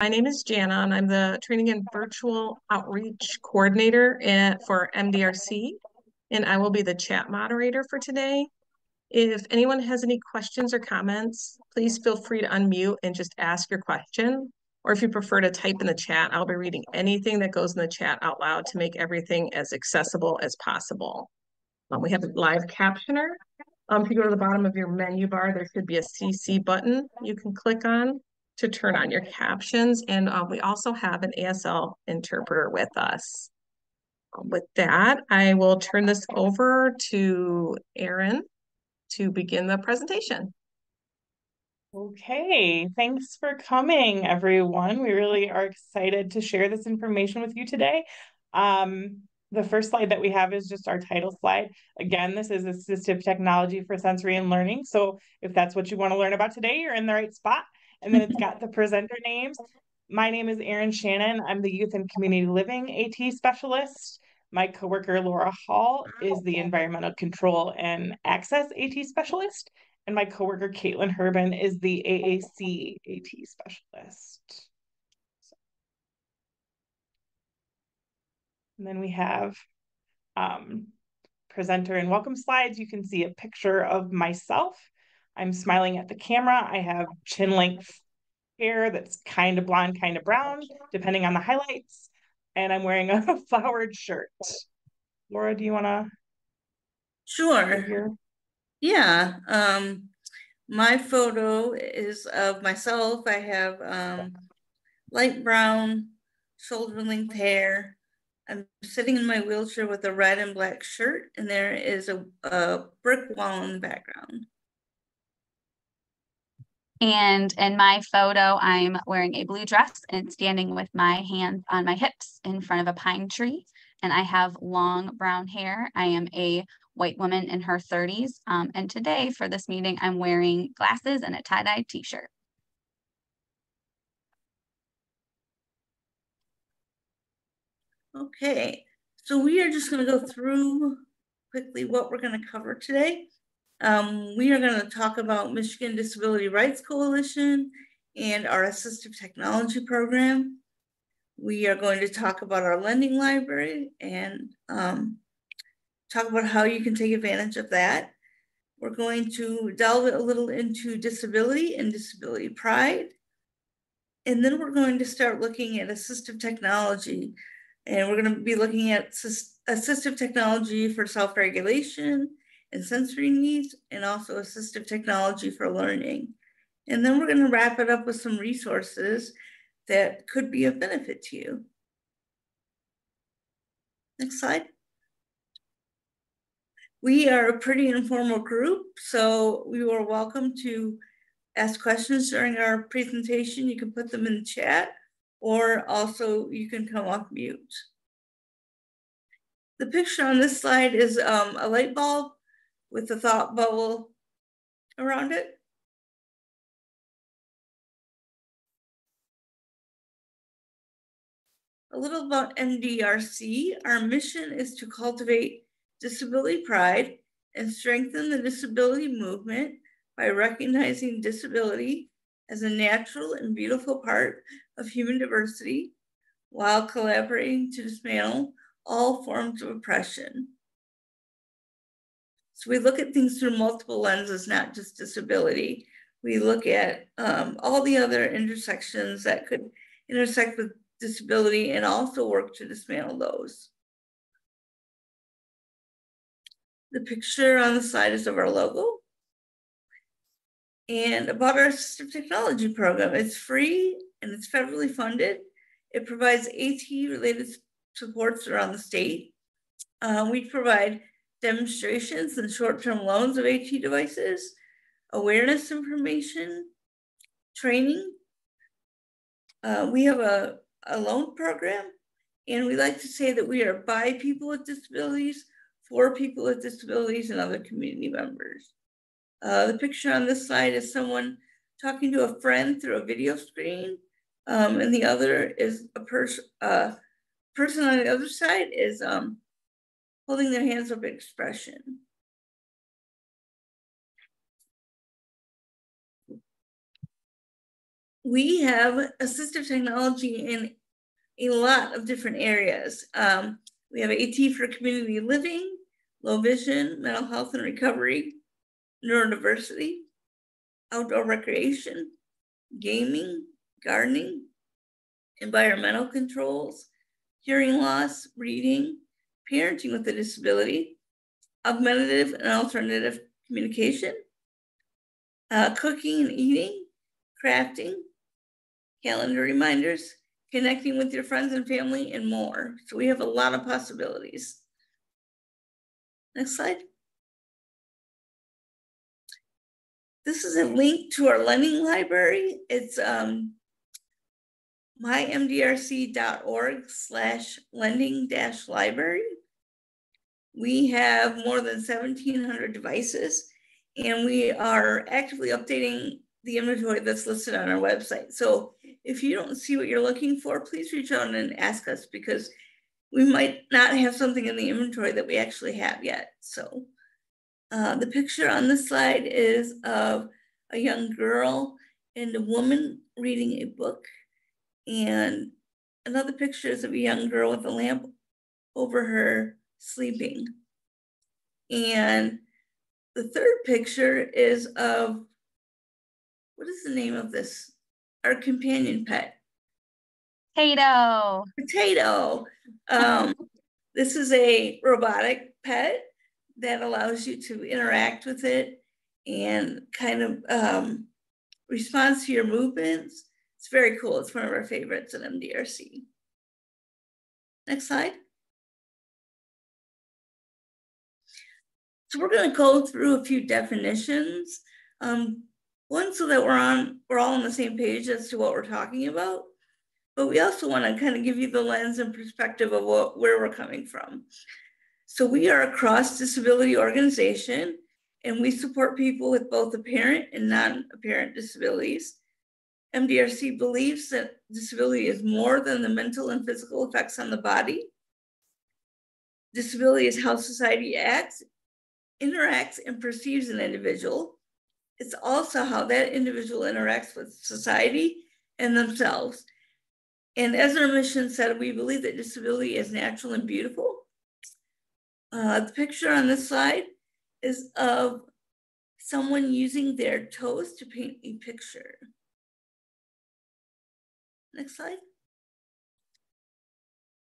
My name is Jana, and I'm the Training and Virtual Outreach Coordinator at, for MDRC, and I will be the chat moderator for today. If anyone has any questions or comments, please feel free to unmute and just ask your question. Or if you prefer to type in the chat, I'll be reading anything that goes in the chat out loud to make everything as accessible as possible. Um, we have a live captioner. Um, if you go to the bottom of your menu bar, there should be a CC button you can click on to turn on your captions. And uh, we also have an ASL interpreter with us. With that, I will turn this over to Erin to begin the presentation. Okay, thanks for coming, everyone. We really are excited to share this information with you today. Um, the first slide that we have is just our title slide. Again, this is assistive technology for sensory and learning. So if that's what you want to learn about today, you're in the right spot. And then it's got the presenter names. My name is Erin Shannon. I'm the Youth and Community Living AT Specialist. My coworker Laura Hall is the Environmental Control and Access AT Specialist. And my coworker Caitlin Hurban is the AAC AT Specialist. And then we have um, presenter and welcome slides. You can see a picture of myself. I'm smiling at the camera. I have chin length hair that's kind of blonde, kind of brown, depending on the highlights. And I'm wearing a flowered shirt. Laura, do you want to? Sure. Yeah. Um, my photo is of myself. I have um, light brown, shoulder length hair, I'm sitting in my wheelchair with a red and black shirt, and there is a, a brick wall in the background. And in my photo, I'm wearing a blue dress and standing with my hands on my hips in front of a pine tree. And I have long brown hair. I am a white woman in her 30s. Um, and today for this meeting, I'm wearing glasses and a tie-dye t-shirt. Okay, so we are just going to go through quickly what we're going to cover today. Um, we are going to talk about Michigan Disability Rights Coalition and our assistive technology program. We are going to talk about our lending library and um, talk about how you can take advantage of that. We're going to delve a little into disability and disability pride. And then we're going to start looking at assistive technology and we're going to be looking at assistive technology for self-regulation and sensory needs, and also assistive technology for learning. And then we're going to wrap it up with some resources that could be of benefit to you. Next slide. We are a pretty informal group, so you are welcome to ask questions during our presentation. You can put them in the chat or also you can come off mute. The picture on this slide is um, a light bulb with the thought bubble around it. A little about MDRC. Our mission is to cultivate disability pride and strengthen the disability movement by recognizing disability as a natural and beautiful part of human diversity while collaborating to dismantle all forms of oppression. So we look at things through multiple lenses, not just disability. We look at um, all the other intersections that could intersect with disability and also work to dismantle those. The picture on the side is of our logo and about our assistive technology program. It's free and it's federally funded. It provides AT related supports around the state. Uh, we provide demonstrations and short-term loans of AT devices, awareness information, training. Uh, we have a, a loan program and we like to say that we are by people with disabilities, for people with disabilities and other community members. Uh, the picture on this slide is someone talking to a friend through a video screen. Um, and the other is a person, uh, person on the other side is um, holding their hands up expression. we have assistive technology in a lot of different areas. Um, we have AT for community living, low vision, mental health and recovery, neurodiversity, outdoor recreation, gaming, gardening, environmental controls, hearing loss, reading, parenting with a disability, augmentative and alternative communication, uh, cooking and eating, crafting, calendar reminders, connecting with your friends and family, and more. So we have a lot of possibilities. Next slide. This is a link to our lending library. It's um, mymdrc.org slash lending dash library. We have more than 1,700 devices and we are actively updating the inventory that's listed on our website. So if you don't see what you're looking for, please reach out and ask us because we might not have something in the inventory that we actually have yet. So uh, the picture on this slide is of a young girl and a woman reading a book. And another picture is of a young girl with a lamp over her sleeping. And the third picture is of, what is the name of this? Our companion pet. Potato. Potato. Um, this is a robotic pet that allows you to interact with it and kind of um, responds to your movements. It's very cool. It's one of our favorites at MDRC. Next slide. So we're going to go through a few definitions. Um, one, so that we're on, we're all on the same page as to what we're talking about. But we also want to kind of give you the lens and perspective of what, where we're coming from. So we are a cross disability organization and we support people with both apparent and non-apparent disabilities. MDRC believes that disability is more than the mental and physical effects on the body. Disability is how society acts interacts and perceives an individual. It's also how that individual interacts with society and themselves. And as our mission said, we believe that disability is natural and beautiful. Uh, the picture on this slide is of someone using their toes to paint a picture. Next slide.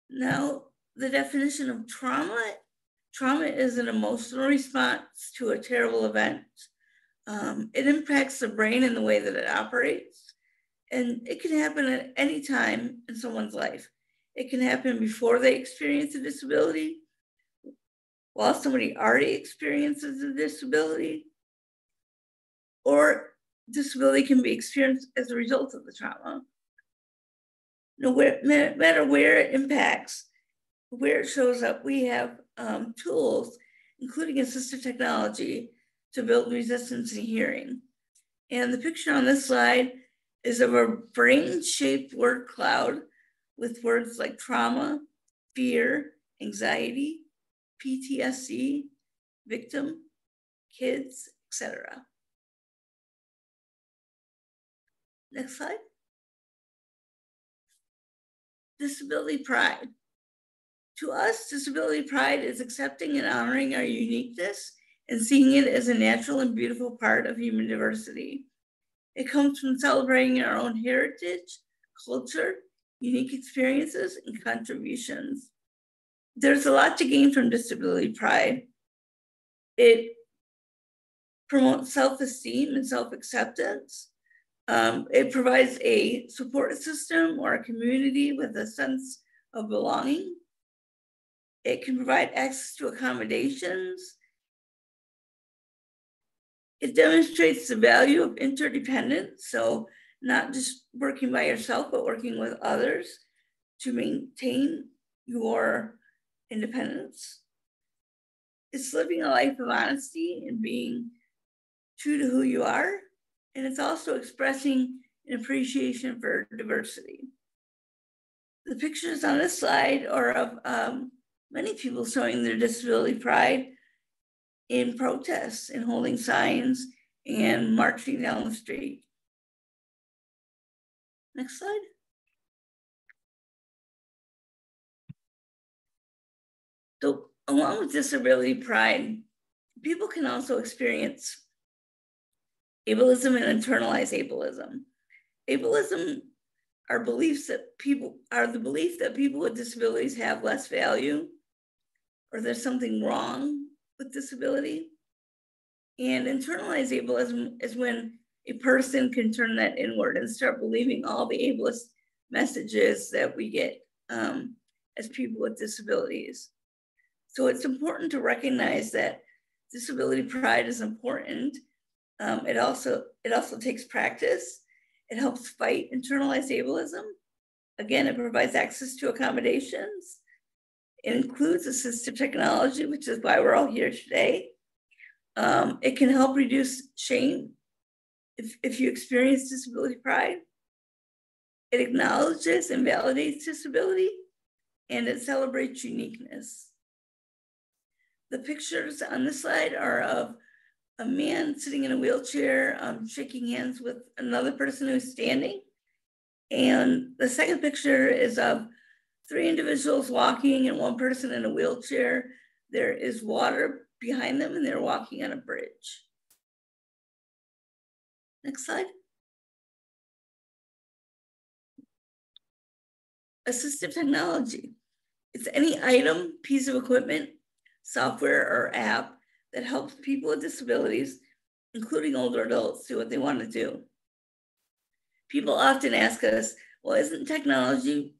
Now, the definition of trauma Trauma is an emotional response to a terrible event. Um, it impacts the brain in the way that it operates, and it can happen at any time in someone's life. It can happen before they experience a disability, while somebody already experiences a disability, or disability can be experienced as a result of the trauma. No matter where it impacts, where it shows up, we have um, tools, including assistive technology, to build resistance in hearing. And the picture on this slide is of a brain-shaped word cloud with words like trauma, fear, anxiety, PTSD, victim, kids, etc. Next slide. Disability pride. To us, disability pride is accepting and honoring our uniqueness and seeing it as a natural and beautiful part of human diversity. It comes from celebrating our own heritage, culture, unique experiences, and contributions. There's a lot to gain from disability pride. It promotes self esteem and self acceptance. Um, it provides a support system or a community with a sense of belonging. It can provide access to accommodations. It demonstrates the value of interdependence. So not just working by yourself, but working with others to maintain your independence. It's living a life of honesty and being true to who you are. And it's also expressing an appreciation for diversity. The pictures on this slide are of um, many people showing their disability pride in protests and holding signs and marching down the street. Next slide. So along with disability pride, people can also experience ableism and internalize ableism. Ableism are beliefs that people are the belief that people with disabilities have less value or there's something wrong with disability. And internalized ableism is when a person can turn that inward and start believing all the ableist messages that we get um, as people with disabilities. So it's important to recognize that disability pride is important. Um, it also it also takes practice. It helps fight internalized ableism. Again, it provides access to accommodations. It includes assistive technology, which is why we're all here today. Um, it can help reduce shame if, if you experience disability pride. It acknowledges and validates disability and it celebrates uniqueness. The pictures on this slide are of a man sitting in a wheelchair, um, shaking hands with another person who's standing. And the second picture is of three individuals walking and one person in a wheelchair. There is water behind them and they're walking on a bridge. Next slide. Assistive technology. It's any item, piece of equipment, software, or app that helps people with disabilities, including older adults, do what they want to do. People often ask us, well, isn't technology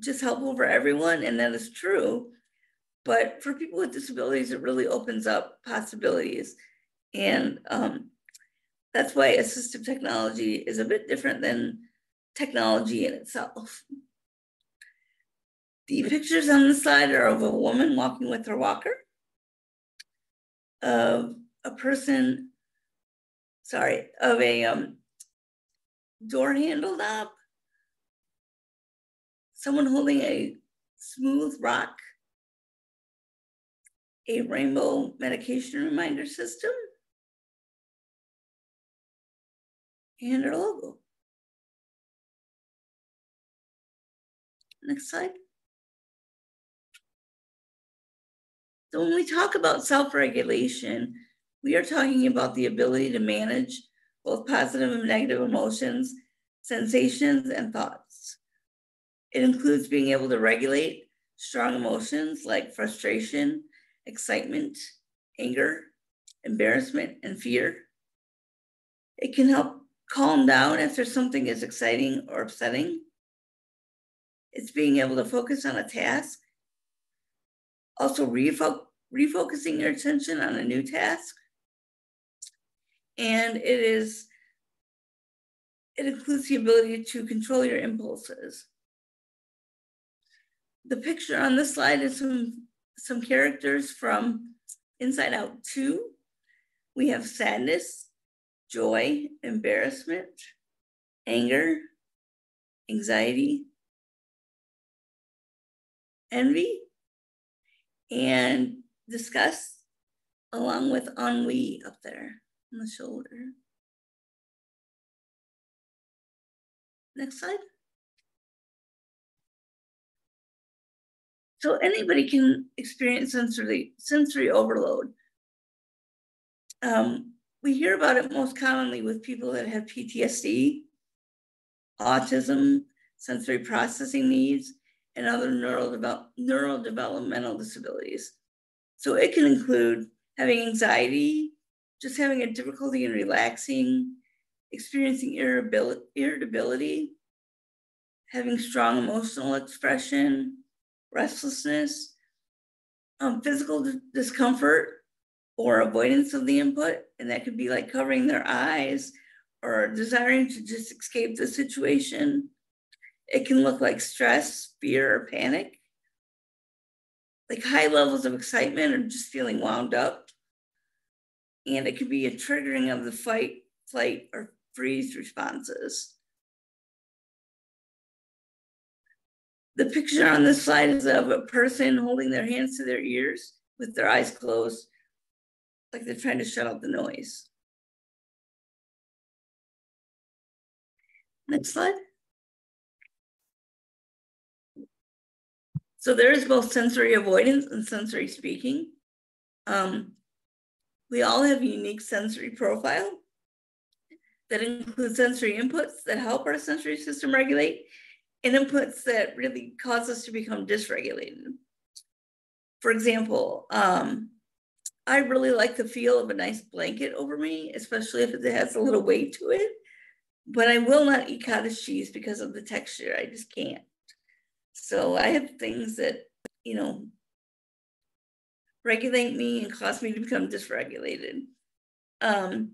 just helpful for everyone? And that is true. But for people with disabilities, it really opens up possibilities. And um, that's why assistive technology is a bit different than technology in itself. The pictures on the slide are of a woman walking with her walker, of a person, sorry, of a um, door handle knob, someone holding a smooth rock, a rainbow medication reminder system, and our logo. Next slide. So when we talk about self-regulation, we are talking about the ability to manage both positive and negative emotions, sensations, and thoughts. It includes being able to regulate strong emotions like frustration, excitement, anger, embarrassment, and fear. It can help calm down after something is exciting or upsetting. It's being able to focus on a task. Also refo refocusing your attention on a new task. And it is, it includes the ability to control your impulses. The picture on this slide is some, some characters from Inside Out 2. We have sadness, joy, embarrassment, anger, anxiety, envy, and disgust, along with ennui up there on the shoulder. Next slide. So anybody can experience sensory, sensory overload. Um, we hear about it most commonly with people that have PTSD, autism, sensory processing needs, and other neural neurodevelopmental disabilities. So it can include having anxiety, just having a difficulty in relaxing, experiencing irritability, having strong emotional expression, restlessness, um, physical discomfort, or avoidance of the input. And that could be like covering their eyes or desiring to just escape the situation. It can look like stress, fear, or panic, like high levels of excitement or just feeling wound up. And it could be a triggering of the fight, flight, or freeze responses. The picture on the slide is of a person holding their hands to their ears with their eyes closed, like they're trying to shut out the noise. Next slide. So there is both sensory avoidance and sensory seeking. Um, we all have a unique sensory profile that includes sensory inputs that help our sensory system regulate inputs that really cause us to become dysregulated. For example, um, I really like the feel of a nice blanket over me, especially if it has a little weight to it. But I will not eat cottage cheese because of the texture. I just can't. So I have things that, you know, regulate me and cause me to become dysregulated. Um,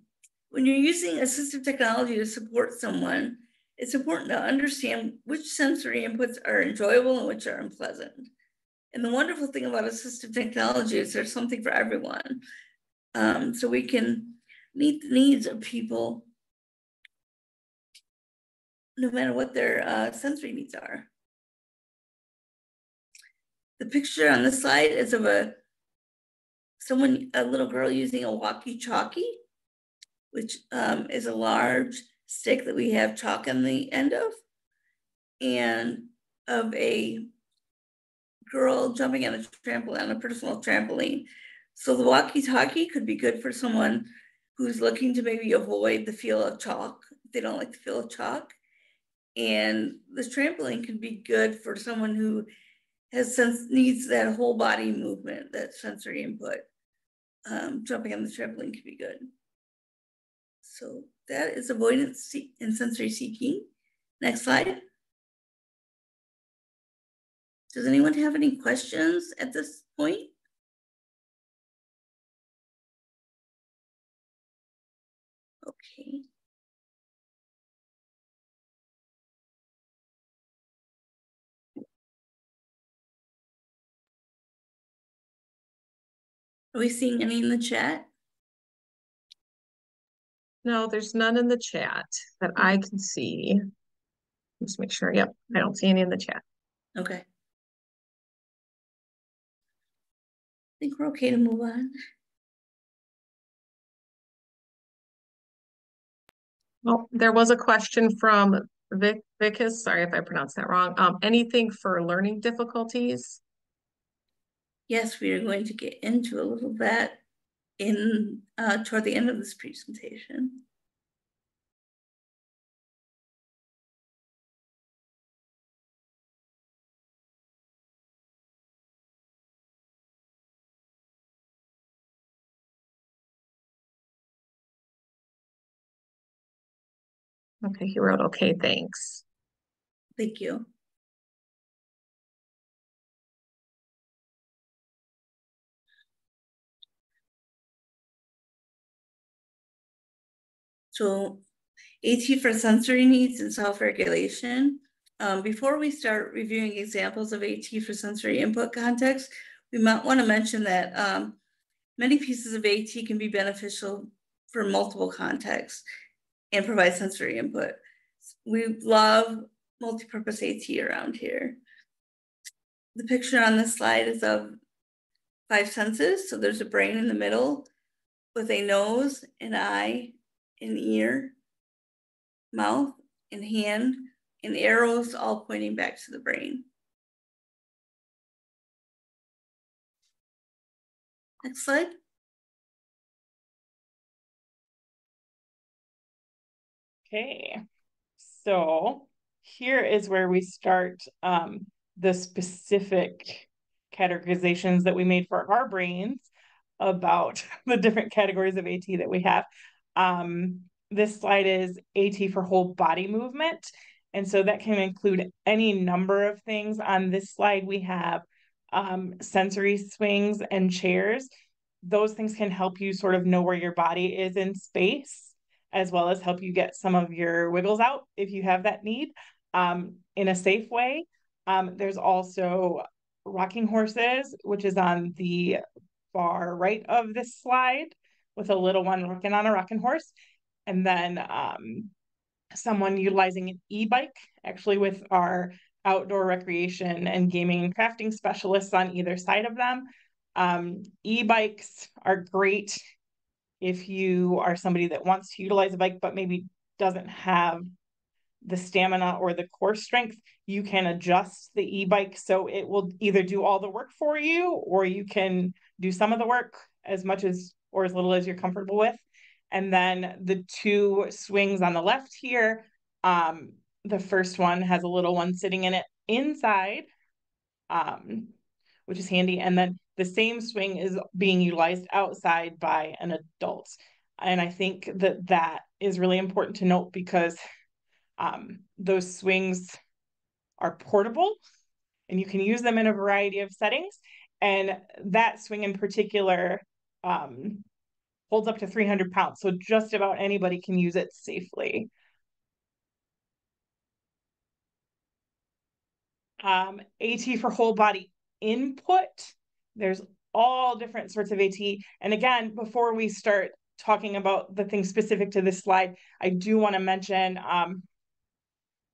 when you're using assistive technology to support someone, it's important to understand which sensory inputs are enjoyable and which are unpleasant. And the wonderful thing about assistive technology is there's something for everyone. Um, so we can meet the needs of people no matter what their uh, sensory needs are. The picture on the slide is of a someone, a little girl using a walkie-talkie, which um, is a large stick that we have chalk on the end of, and of a girl jumping on a trampoline, on a personal trampoline. So the walkie-talkie could be good for someone who's looking to maybe avoid the feel of chalk. They don't like the feel of chalk. And the trampoline could be good for someone who has sense needs that whole body movement, that sensory input. Um, jumping on the trampoline could be good. So that is avoidance and sensory seeking. Next slide. Does anyone have any questions at this point? Okay. Are we seeing any in the chat? No, there's none in the chat that I can see. Just make sure. Yep, I don't see any in the chat. Okay. I think we're okay to move on. Well, there was a question from Vic Vicus. Sorry if I pronounced that wrong. Um, anything for learning difficulties? Yes, we are going to get into a little bit in uh, toward the end of this presentation. Okay, he wrote, okay, thanks. Thank you. So AT for sensory needs and self-regulation. Um, before we start reviewing examples of AT for sensory input context, we might want to mention that um, many pieces of AT can be beneficial for multiple contexts and provide sensory input. We love multi-purpose AT around here. The picture on this slide is of five senses. So there's a brain in the middle with a nose, an eye, an ear, mouth, and hand, and arrows all pointing back to the brain. Next slide. Okay, so here is where we start um, the specific categorizations that we made for our brains about the different categories of AT that we have. Um, this slide is AT for whole body movement. And so that can include any number of things. On this slide, we have um, sensory swings and chairs. Those things can help you sort of know where your body is in space, as well as help you get some of your wiggles out if you have that need um, in a safe way. Um, there's also rocking horses, which is on the far right of this slide with a little one rocking on a rocking horse. And then um, someone utilizing an e-bike, actually with our outdoor recreation and gaming and crafting specialists on either side of them. Um, e-bikes are great if you are somebody that wants to utilize a bike, but maybe doesn't have the stamina or the core strength, you can adjust the e-bike so it will either do all the work for you or you can do some of the work as much as or as little as you're comfortable with. And then the two swings on the left here, um, the first one has a little one sitting in it inside, um, which is handy. And then the same swing is being utilized outside by an adult. And I think that that is really important to note because um, those swings are portable and you can use them in a variety of settings. And that swing in particular um, holds up to 300 pounds. So just about anybody can use it safely. Um, AT for whole body input. There's all different sorts of AT. And again, before we start talking about the things specific to this slide, I do want to mention um,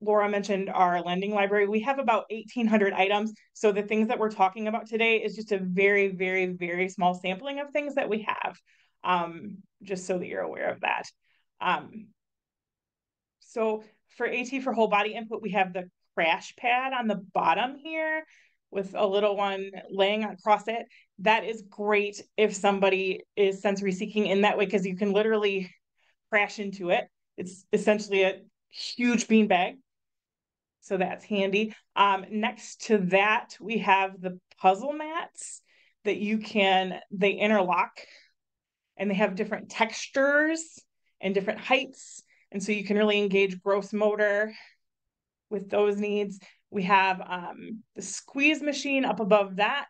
Laura mentioned our lending library. We have about 1,800 items. So the things that we're talking about today is just a very, very, very small sampling of things that we have, um, just so that you're aware of that. Um, so for AT for whole body input, we have the crash pad on the bottom here with a little one laying across it. That is great if somebody is sensory seeking in that way because you can literally crash into it. It's essentially a huge beanbag so that's handy. Um, next to that, we have the puzzle mats that you can, they interlock and they have different textures and different heights. And so you can really engage gross motor with those needs. We have um, the squeeze machine up above that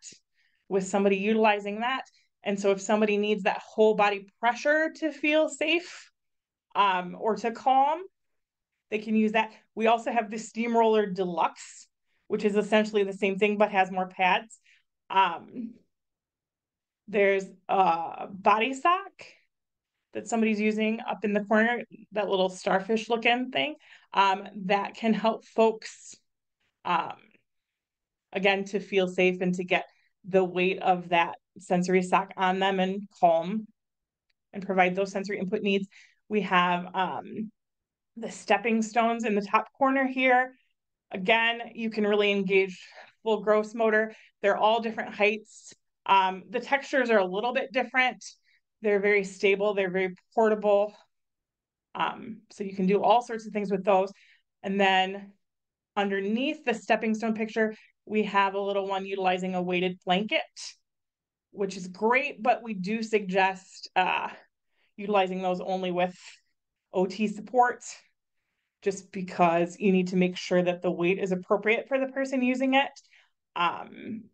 with somebody utilizing that. And so if somebody needs that whole body pressure to feel safe um, or to calm, they can use that. We also have the Steamroller Deluxe, which is essentially the same thing but has more pads. Um, there's a body sock that somebody's using up in the corner, that little starfish looking thing, um, that can help folks, um, again, to feel safe and to get the weight of that sensory sock on them and calm and provide those sensory input needs. We have um, the stepping stones in the top corner here. Again, you can really engage full gross motor. They're all different heights. Um, the textures are a little bit different. They're very stable. They're very portable. Um, so you can do all sorts of things with those. And then underneath the stepping stone picture, we have a little one utilizing a weighted blanket, which is great, but we do suggest uh, utilizing those only with OT support just because you need to make sure that the weight is appropriate for the person using it. Um,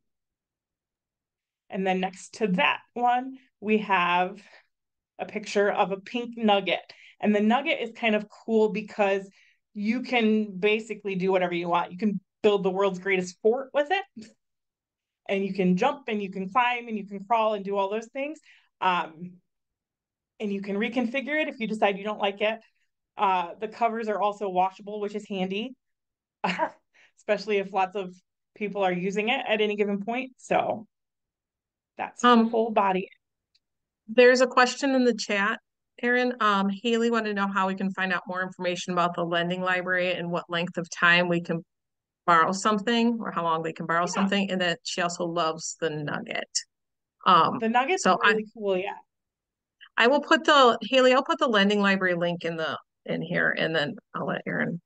and then next to that one, we have a picture of a pink nugget. And the nugget is kind of cool because you can basically do whatever you want. You can build the world's greatest fort with it. And you can jump and you can climb and you can crawl and do all those things. Um, and you can reconfigure it if you decide you don't like it. Uh, the covers are also washable, which is handy, especially if lots of people are using it at any given point. So that's um, full body. There's a question in the chat, Erin. Um, Haley wanted to know how we can find out more information about the lending library and what length of time we can borrow something or how long they can borrow yeah. something. And that she also loves the nugget. Um, the nugget's so really I, cool. Yeah. I will put the Haley, I'll put the lending library link in the in here and then I'll let Erin.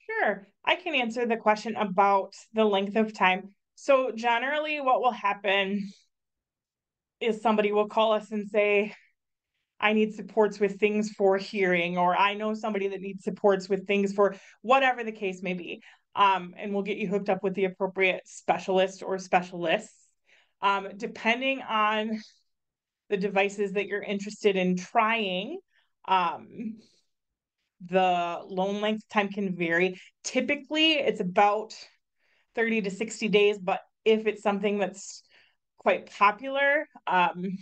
Sure. I can answer the question about the length of time. So generally what will happen is somebody will call us and say, I need supports with things for hearing, or I know somebody that needs supports with things for whatever the case may be. Um, and we'll get you hooked up with the appropriate specialist or specialists. Um, depending on the devices that you're interested in trying, um, the loan length time can vary. Typically, it's about 30 to 60 days, but if it's something that's quite popular, um,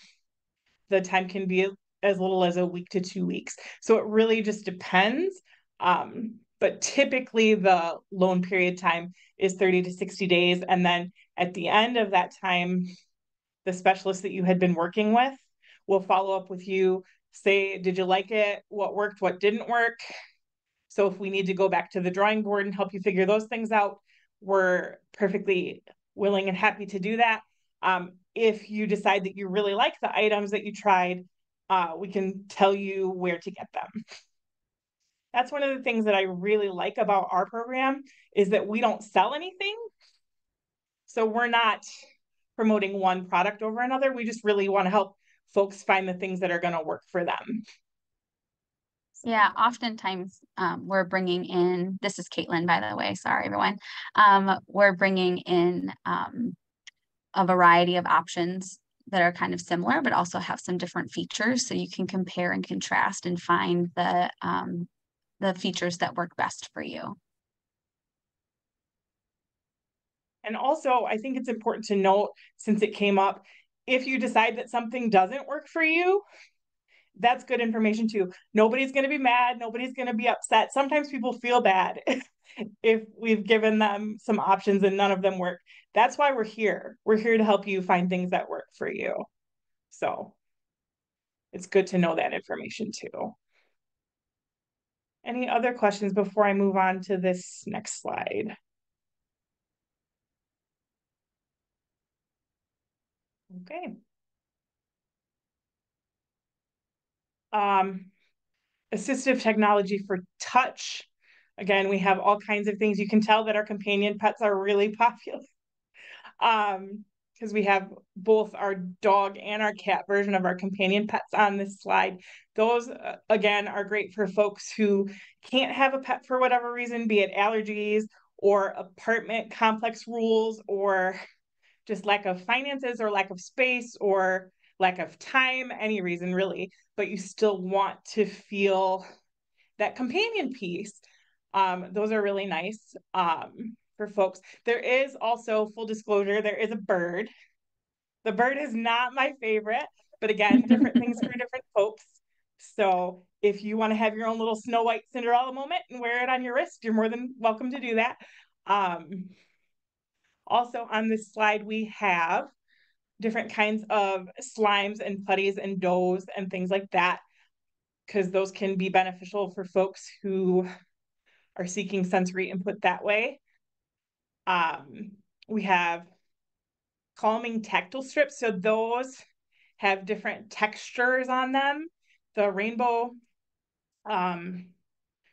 the time can be as little as a week to two weeks. So it really just depends. Um, but typically, the loan period time is 30 to 60 days. And then at the end of that time, the specialist that you had been working with will follow up with you say, did you like it? What worked? What didn't work? So if we need to go back to the drawing board and help you figure those things out, we're perfectly willing and happy to do that. Um, if you decide that you really like the items that you tried, uh, we can tell you where to get them. That's one of the things that I really like about our program is that we don't sell anything. So we're not promoting one product over another. We just really want to help folks find the things that are going to work for them. Yeah, oftentimes um, we're bringing in, this is Caitlin, by the way, sorry everyone. Um, we're bringing in um, a variety of options that are kind of similar, but also have some different features. So you can compare and contrast and find the, um, the features that work best for you. And also, I think it's important to note, since it came up, if you decide that something doesn't work for you, that's good information too. Nobody's going to be mad. Nobody's going to be upset. Sometimes people feel bad if we've given them some options and none of them work. That's why we're here. We're here to help you find things that work for you. So it's good to know that information too. Any other questions before I move on to this next slide? Okay. Um, assistive technology for touch. Again, we have all kinds of things. You can tell that our companion pets are really popular. Um, because we have both our dog and our cat version of our companion pets on this slide. Those, uh, again, are great for folks who can't have a pet for whatever reason, be it allergies or apartment complex rules or just lack of finances or lack of space or lack of time, any reason really, but you still want to feel that companion piece. Um, those are really nice. Um, for folks. There is also full disclosure, there is a bird. The bird is not my favorite, but again, different things for different folks. So if you want to have your own little Snow White Cinderella moment and wear it on your wrist, you're more than welcome to do that. Um, also on this slide, we have different kinds of slimes and putties and doughs and things like that, because those can be beneficial for folks who are seeking sensory input that way. Um, we have calming tactile strips. So those have different textures on them. The rainbow um,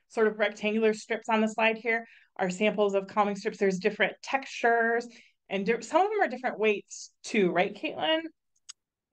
sort of rectangular strips on the slide here are samples of calming strips. There's different textures and di some of them are different weights too, right, Caitlin?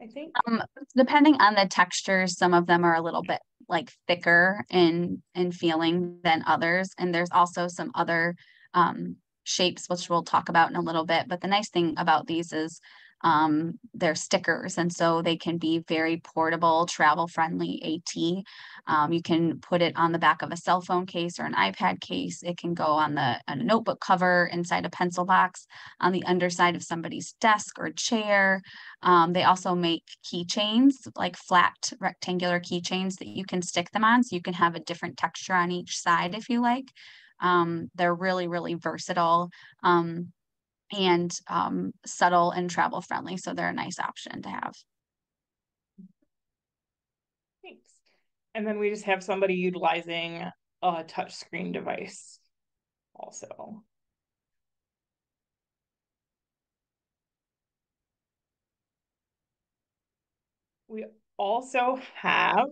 I think. Um, depending on the textures, some of them are a little bit like thicker in in feeling than others, and there's also some other um, shapes, which we'll talk about in a little bit. But the nice thing about these is um, they're stickers, and so they can be very portable, travel friendly AT. Um, you can put it on the back of a cell phone case or an iPad case. It can go on the a notebook cover, inside a pencil box, on the underside of somebody's desk or chair. Um, they also make keychains, like flat rectangular keychains that you can stick them on, so you can have a different texture on each side if you like. Um, they're really, really versatile um, and um, subtle and travel friendly. So they're a nice option to have. Thanks. And then we just have somebody utilizing a touchscreen device also. We also have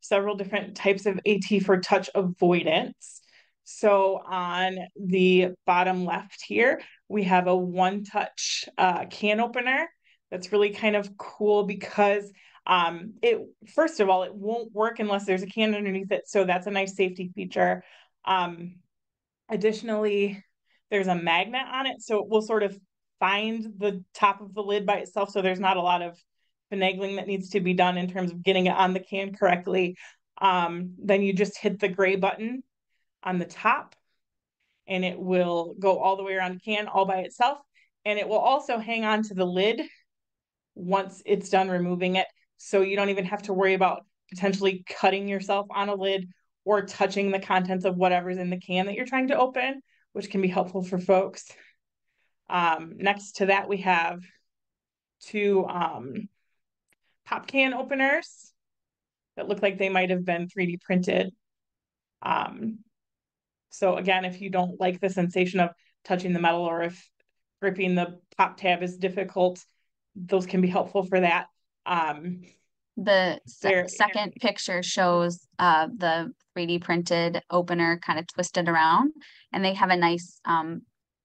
several different types of AT for touch avoidance. So on the bottom left here, we have a one touch uh, can opener. That's really kind of cool because um, it, first of all, it won't work unless there's a can underneath it. So that's a nice safety feature. Um, additionally, there's a magnet on it. So it will sort of find the top of the lid by itself. So there's not a lot of finagling that needs to be done in terms of getting it on the can correctly. Um, then you just hit the gray button on the top and it will go all the way around the can all by itself. And it will also hang on to the lid once it's done removing it. So you don't even have to worry about potentially cutting yourself on a lid or touching the contents of whatever's in the can that you're trying to open, which can be helpful for folks. Um, next to that, we have two um, pop can openers that look like they might have been 3D printed. Um, So again, if you don't like the sensation of touching the metal or if gripping the top tab is difficult, those can be helpful for that. Um, The se- second picture shows uh the 3D printed opener kind of twisted around. And they have a nice um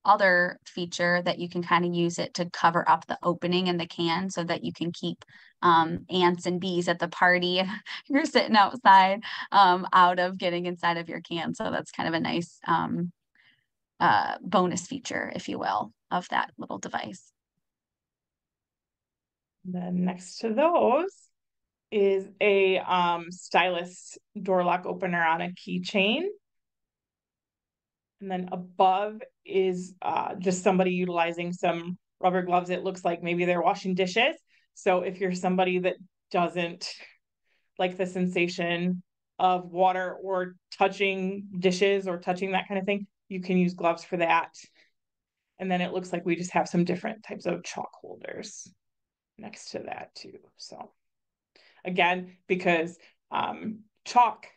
other feature that you can kind of use it to cover up the opening in the can so that you can keep um ants and bees at the party. You're sitting outside um out of getting inside of your can. So that's kind of a nice um uh bonus feature, if you will, of that little device. Then next to those is a um stylus door lock opener on a keychain. And then above is uh just somebody utilizing some rubber gloves. It looks like maybe they're washing dishes. So if you're somebody that doesn't like the sensation of water or touching dishes or touching that kind of thing, you can use gloves for that. And then it looks like we just have some different types of chalk holders next to that too. So again, because um, chalk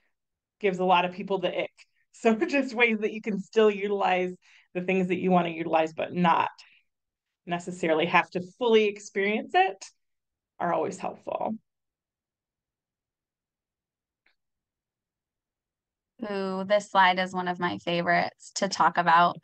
gives a lot of people the ick. So just ways that you can still utilize the things that you want to utilize, but not necessarily have to fully experience it are always helpful. Ooh, this slide is one of my favorites to talk about.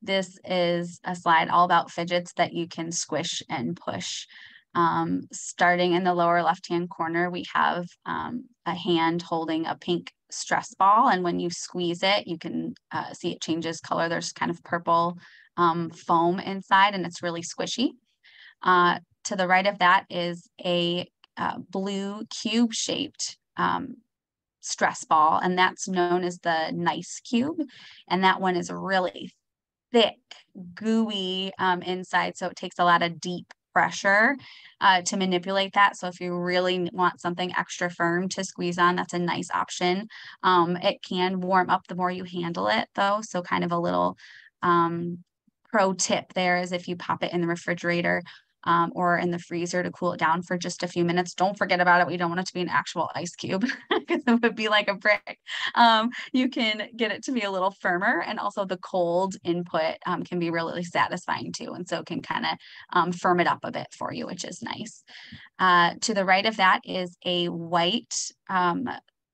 This is a slide all about fidgets that you can squish and push. Um, starting in the lower left-hand corner, we have um, a hand holding a pink stress ball. And when you squeeze it, you can uh, see it changes color. There's kind of purple um, foam inside and it's really squishy. Uh, to the right of that is a uh, blue cube shaped um, stress ball, and that's known as the nice cube. And that one is really thick, gooey um, inside, so it takes a lot of deep pressure uh, to manipulate that. So if you really want something extra firm to squeeze on, that's a nice option. Um, it can warm up the more you handle it though. So kind of a little um, pro tip there is if you pop it in the refrigerator, um, or in the freezer to cool it down for just a few minutes. Don't forget about it. We don't want it to be an actual ice cube because it would be like a brick. Um, you can get it to be a little firmer and also the cold input um, can be really satisfying too. And so it can kind of um, firm it up a bit for you, which is nice. Uh, to the right of that is a white um,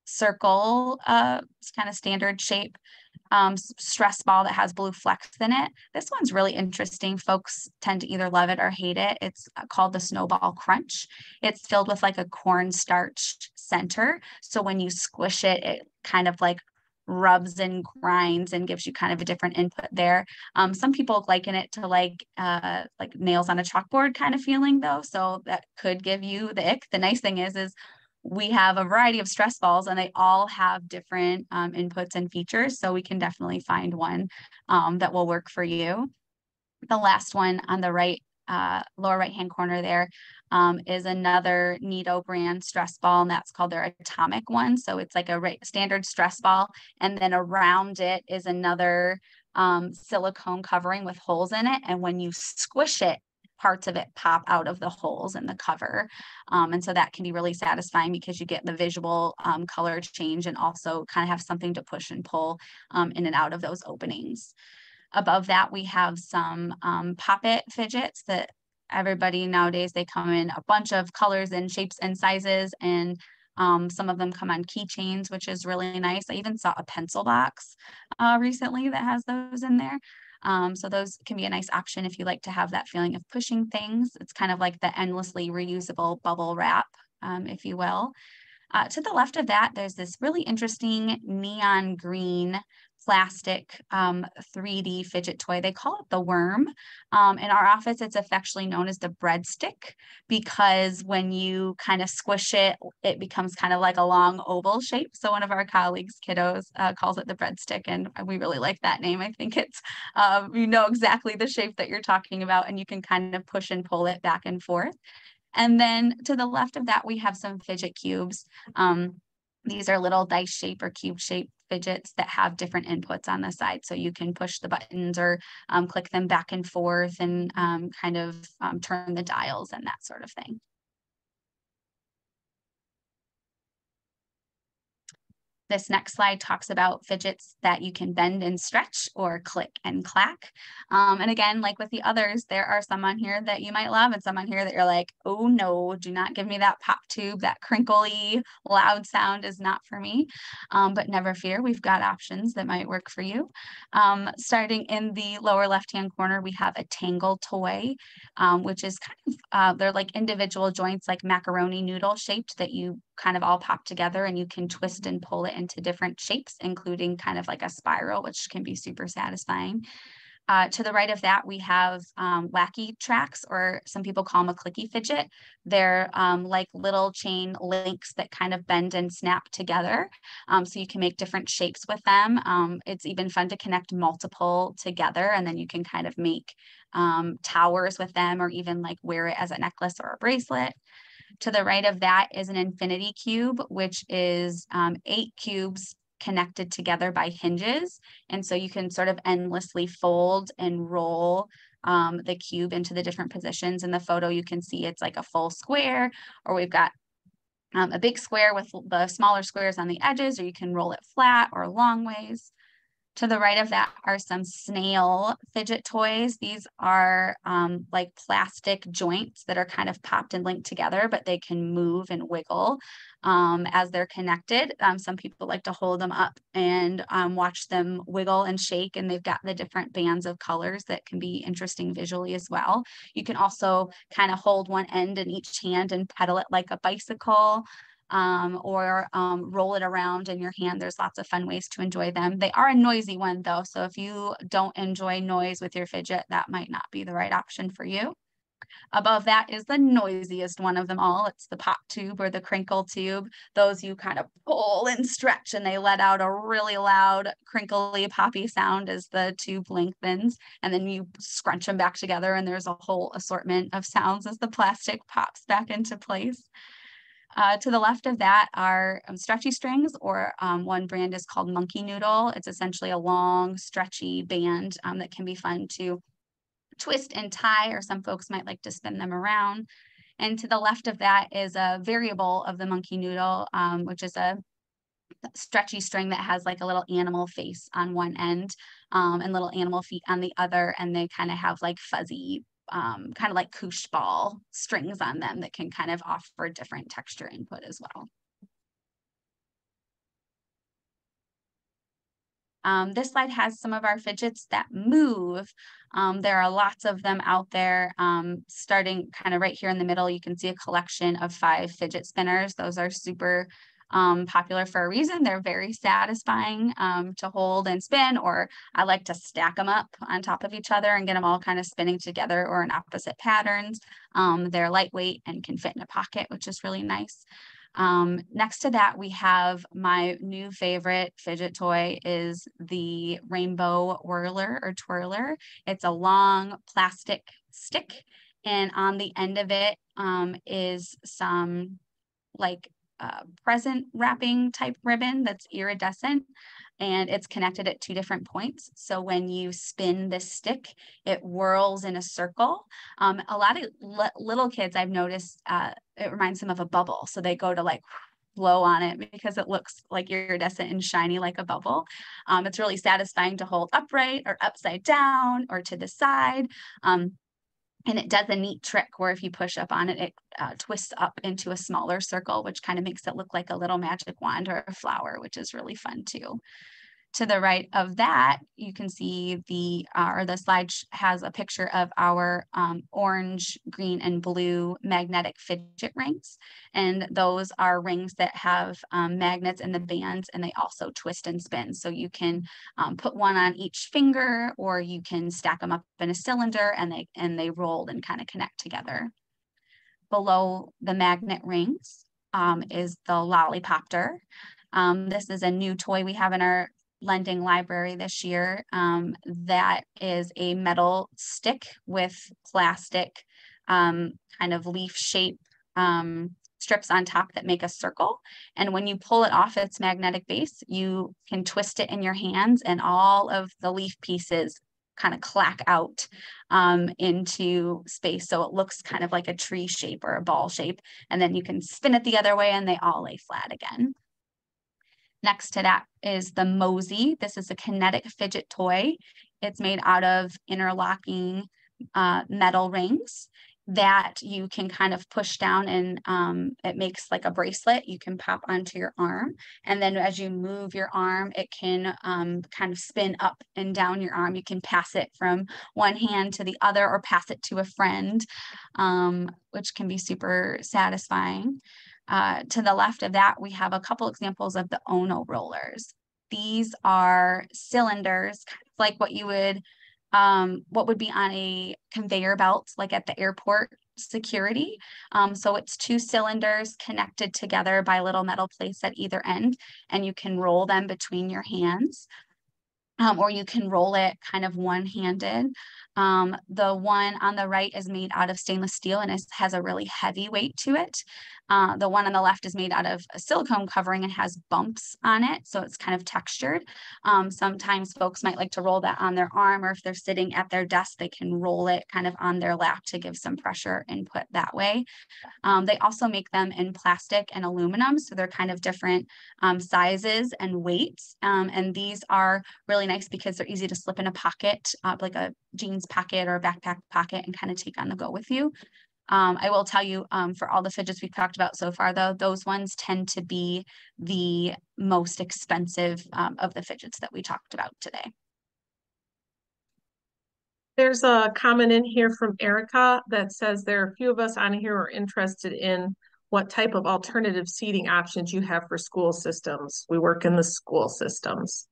circle, uh, kind of standard shape um, stress ball that has blue flecks in it. This one's really interesting. Folks tend to either love it or hate it. It's uh, called the Snowball Crunch. It's filled with like a cornstarch center. So when you squish it, it kind of like rubs and grinds and gives you kind of a different input there. Um, some people liken it to like uh, like nails on a chalkboard kind of feeling though. So that could give you the ick. The nice thing is, is we have a variety of stress balls and they all have different um, inputs and features. So we can definitely find one um, that will work for you. The last one on the right, uh, lower right hand corner there um, is another NeeDoh brand stress ball, and that's called their atomic one. So it's like a standard stress ball, and then around it is another um, silicone covering with holes in it. And when you squish it, parts of it pop out of the holes in the cover. Um, and so that can be really satisfying because you get the visual um, color change and also kind of have something to push and pull um, in and out of those openings. Above that, we have some um, poppet fidgets that everybody nowadays, they come in a bunch of colors and shapes and sizes and um, some of them come on keychains, which is really nice. I even saw a pencil box uh, recently that has those in there. Um, so those can be a nice option if you like to have that feeling of pushing things. It's kind of like the endlessly reusable bubble wrap, um, if you will. Uh, to the left of that, there's this really interesting neon green plastic um, 3D fidget toy. They call it the worm. Um, in our office, it's affectionately known as the breadstick because when you kind of squish it, it becomes kind of like a long oval shape. So one of our colleagues, kiddos, uh, calls it the breadstick, and we really like that name. I think it's um, you know exactly the shape that you're talking about, and you can kind of push and pull it back and forth. And then to the left of that, we have some fidget cubes. Um, these are little dice shape or cube shape fidgets that have different inputs on the side. So you can push the buttons or um, click them back and forth and um, kind of um, turn the dials and that sort of thing. This next slide talks about fidgets that you can bend and stretch or click and clack. Um, and again, like with the others, there are some on here that you might love and some on here that you're like, oh no, do not give me that pop tube, that crinkly loud sound is not for me. Um, but never fear, we've got options that might work for you. Um, starting in the lower left-hand corner, we have a Tangle toy, um, which is kind of, uh, they're like individual joints like macaroni noodle shaped that you kind of all pop together and you can twist and pull it into different shapes, including kind of like a spiral, which can be super satisfying. Uh, to the right of that, we have um, wacky tracks, or some people call them a clicky fidget. They're um, like little chain links that kind of bend and snap together. Um, so you can make different shapes with them. Um, it's even fun to connect multiple together, and then you can kind of make um, towers with them, or even like wear it as a necklace or a bracelet. To the right of that is an infinity cube, which is um, eight cubes connected together by hinges. And so you can sort of endlessly fold and roll um, the cube into the different positions. In the photo, you can see it's like a full square, or we've got um, a big square with the smaller squares on the edges, or you can roll it flat or long ways. To the right of that are some snail fidget toys. These are um, like plastic joints that are kind of popped and linked together, but they can move and wiggle um, as they're connected. Um, some people like to hold them up and um, watch them wiggle and shake, and they've got the different bands of colors that can be interesting visually as well. You can also kind of hold one end in each hand and pedal it like a bicycle um, or um, roll it around in your hand. There's lots of fun ways to enjoy them. They are a noisy one though. So if you don't enjoy noise with your fidget, that might not be the right option for you. Above that is the noisiest one of them all. It's the pop tube or the crinkle tube. Those you kind of pull and stretch and they let out a really loud crinkly poppy sound as the tube lengthens. And then you scrunch them back together and there's a whole assortment of sounds as the plastic pops back into place. Uh, to the left of that are um, stretchy strings, or um, one brand is called Monkey Noodle. It's essentially a long, stretchy band um, that can be fun to twist and tie, or some folks might like to spin them around. And to the left of that is a variable of the Monkey Noodle, um, which is a stretchy string that has like a little animal face on one end um, and little animal feet on the other. And they kind of have like fuzzy um, kind of like koosh ball strings on them that can kind of offer different texture input as well. Um, this slide has some of our fidgets that move. Um, there are lots of them out there. Um, starting kind of right here in the middle, you can see a collection of five fidget spinners. Those are super um, popular for a reason. They're very satisfying um, to hold and spin, or I like to stack them up on top of each other and get them all kind of spinning together or in opposite patterns. Um, they're lightweight and can fit in a pocket, which is really nice. Um, next to that, we have my new favorite fidget toy is the rainbow whirler or twirler. It's a long plastic stick and on the end of it um, is some like present wrapping type ribbon that's iridescent and it's connected at two different points. So when you spin the stick, it whirls in a circle. Um, a lot of little kids I've noticed, uh, it reminds them of a bubble. So they go to like blow on it because it looks like iridescent and shiny like a bubble. Um, it's really satisfying to hold upright or upside down or to the side. Um, and it does a neat trick where if you push up on it, it uh, twists up into a smaller circle, which kind of makes it look like a little magic wand or a flower, which is really fun too. To the right of that, you can see the, uh, or the slide has a picture of our um, orange, green, and blue magnetic fidget rings. And those are rings that have um, magnets in the bands and they also twist and spin. So you can um, put one on each finger or you can stack them up in a cylinder and they, and they roll and kind of connect together. Below the magnet rings um, is the Lollipopter. Um, this is a new toy we have in our lending library this year um, that is a metal stick with plastic um, kind of leaf shape um, strips on top that make a circle. And when you pull it off its magnetic base, you can twist it in your hands and all of the leaf pieces kind of clack out um, into space. So it looks kind of like a tree shape or a ball shape. And then you can spin it the other way and they all lay flat again. Next to that is the Mosey. This is a kinetic fidget toy. It's made out of interlocking uh, metal rings that you can kind of push down and um, it makes like a bracelet you can pop onto your arm. And then as you move your arm, it can um, kind of spin up and down your arm. You can pass it from one hand to the other or pass it to a friend, um, which can be super satisfying. Uh, to the left of that, we have a couple examples of the Ono rollers. These are cylinders, kind of like what you would um, what would be on a conveyor belt, like at the airport security. Um, so it's two cylinders connected together by little metal plates at either end, and you can roll them between your hands. Um, or you can roll it kind of one-handed. Um, the one on the right is made out of stainless steel and has a really heavy weight to it. Uh, the one on the left is made out of a silicone covering and has bumps on it, so it's kind of textured. Um, sometimes folks might like to roll that on their arm, or if they're sitting at their desk, they can roll it kind of on their lap to give some pressure input that way. Um, they also make them in plastic and aluminum, so they're kind of different um, sizes and weights. Um, and these are really nice because they're easy to slip in a pocket, uh, like a jeans pocket or a backpack pocket, and kind of take on the go with you. Um, I will tell you um, for all the fidgets we've talked about so far, though, those ones tend to be the most expensive um, of the fidgets that we talked about today. There's a comment in here from Erica that says there are a few of us on here who are interested in what type of alternative seating options you have for school systems. We work in the school systems.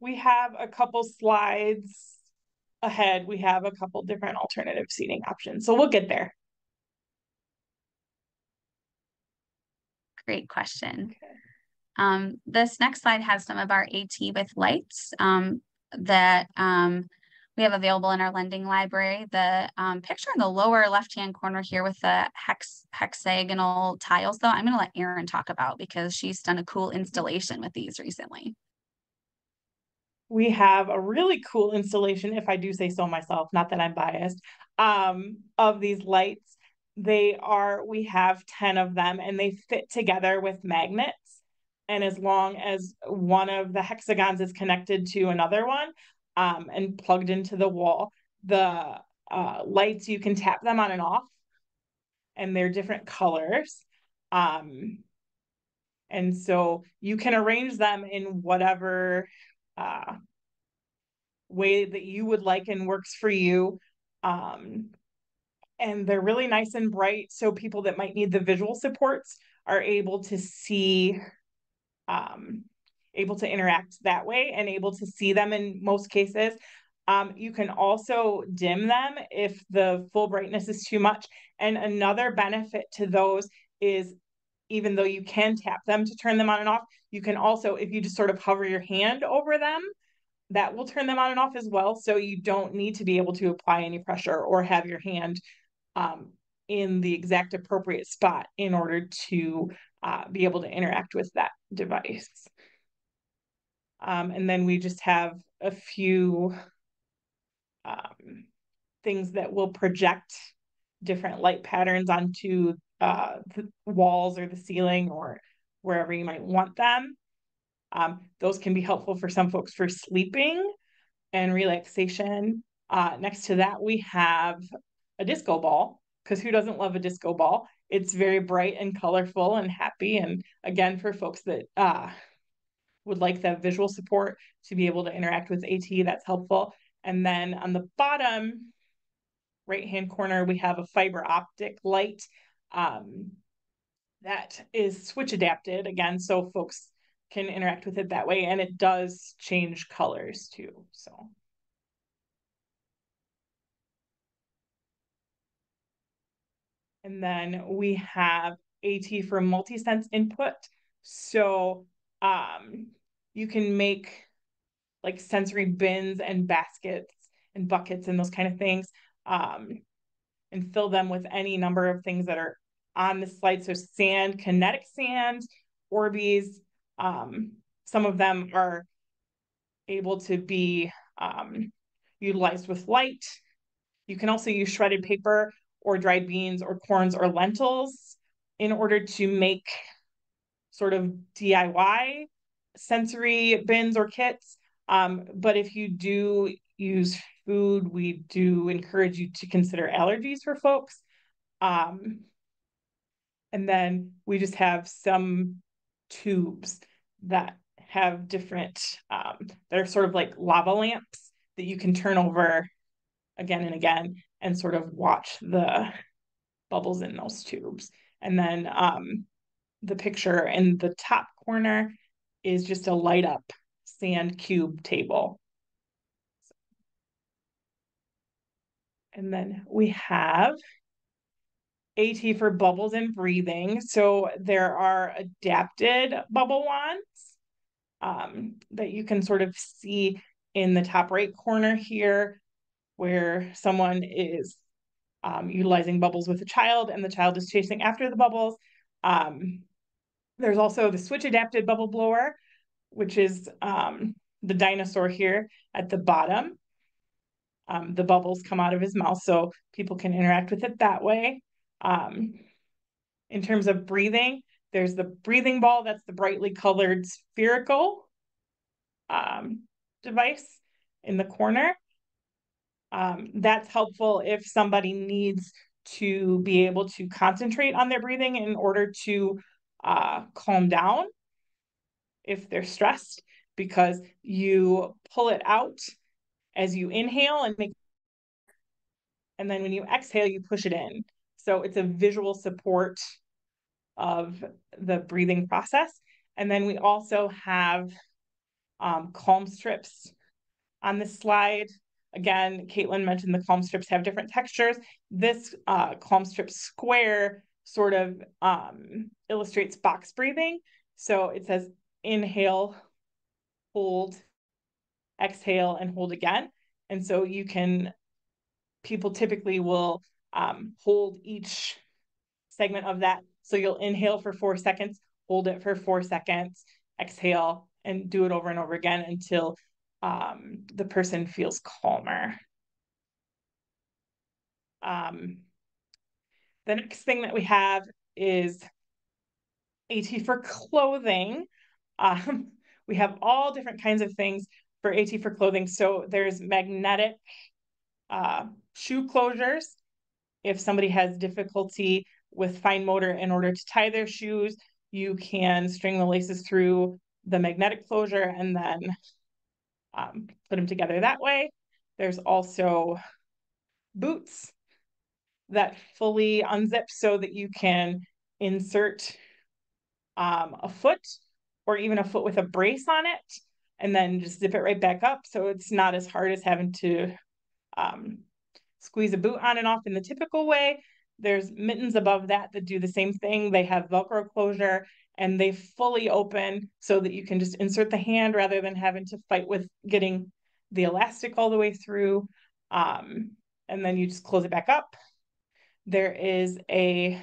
We have a couple slides ahead, we have a couple different alternative seating options. So we'll get there. Great question. Okay. Um, this next slide has some of our AT with lights um, that um, we have available in our lending library. The um, picture in the lower left-hand corner here with the hex hexagonal tiles, though, I'm going to let Erin talk about because she's done a cool installation with these recently we have a really cool installation, if I do say so myself, not that I'm biased, um, of these lights. They are, we have 10 of them and they fit together with magnets. And as long as one of the hexagons is connected to another one um, and plugged into the wall, the uh, lights, you can tap them on and off and they're different colors. Um, and so you can arrange them in whatever uh, way that you would like and works for you. Um, and they're really nice and bright. So people that might need the visual supports are able to see, um, able to interact that way and able to see them in most cases. Um, you can also dim them if the full brightness is too much. And another benefit to those is even though you can tap them to turn them on and off, you can also, if you just sort of hover your hand over them, that will turn them on and off as well. So you don't need to be able to apply any pressure or have your hand um, in the exact appropriate spot in order to uh, be able to interact with that device. Um, and then we just have a few um, things that will project different light patterns onto uh, the walls or the ceiling or wherever you might want them. Um, those can be helpful for some folks for sleeping and relaxation. Uh, next to that, we have a disco ball because who doesn't love a disco ball? It's very bright and colorful and happy. And again, for folks that uh, would like the visual support to be able to interact with AT, that's helpful. And then on the bottom right hand corner, we have a fiber optic light um, that is switch adapted again, so folks can interact with it that way, and it does change colors too. So. And then we have AT for multi-sense input. So um, you can make like sensory bins and baskets and buckets and those kind of things. Um, and fill them with any number of things that are on the slide. So sand, kinetic sand, Orbeez, um, some of them are able to be um, utilized with light. You can also use shredded paper or dried beans or corns or lentils in order to make sort of DIY sensory bins or kits. Um, but if you do use food, we do encourage you to consider allergies for folks. Um, and then we just have some tubes that have different, um, that are sort of like lava lamps that you can turn over again and again and sort of watch the bubbles in those tubes. And then um, the picture in the top corner is just a light up sand cube table. And then we have AT for bubbles and breathing. So there are adapted bubble wands um, that you can sort of see in the top right corner here, where someone is um, utilizing bubbles with a child and the child is chasing after the bubbles. Um, there's also the switch adapted bubble blower, which is um, the dinosaur here at the bottom. Um, the bubbles come out of his mouth so people can interact with it that way. Um, in terms of breathing, there's the breathing ball, that's the brightly colored spherical um, device in the corner. Um, that's helpful if somebody needs to be able to concentrate on their breathing in order to uh, calm down if they're stressed, because you pull it out as you inhale and make, and then when you exhale, you push it in. So it's a visual support of the breathing process. And then we also have um, calm strips on this slide. Again, Caitlin mentioned the calm strips have different textures. This uh, calm strip square sort of um, illustrates box breathing. So it says inhale, hold, exhale, and hold again. And so you can, people typically will um, hold each segment of that. So you'll inhale for four seconds, hold it for four seconds, exhale, and do it over and over again until um, the person feels calmer. Um, the next thing that we have is AT for clothing. Um, we have all different kinds of things for AT for clothing. So there's magnetic uh, shoe closures. If somebody has difficulty with fine motor in order to tie their shoes, you can string the laces through the magnetic closure and then um, put them together that way. There's also boots that fully unzip so that you can insert um, a foot or even a foot with a brace on it and then just zip it right back up. So it's not as hard as having to um, squeeze a boot on and off in the typical way. There's mittens above that that do the same thing. They have Velcro closure and they fully open so that you can just insert the hand rather than having to fight with getting the elastic all the way through. Um, and then you just close it back up. There is a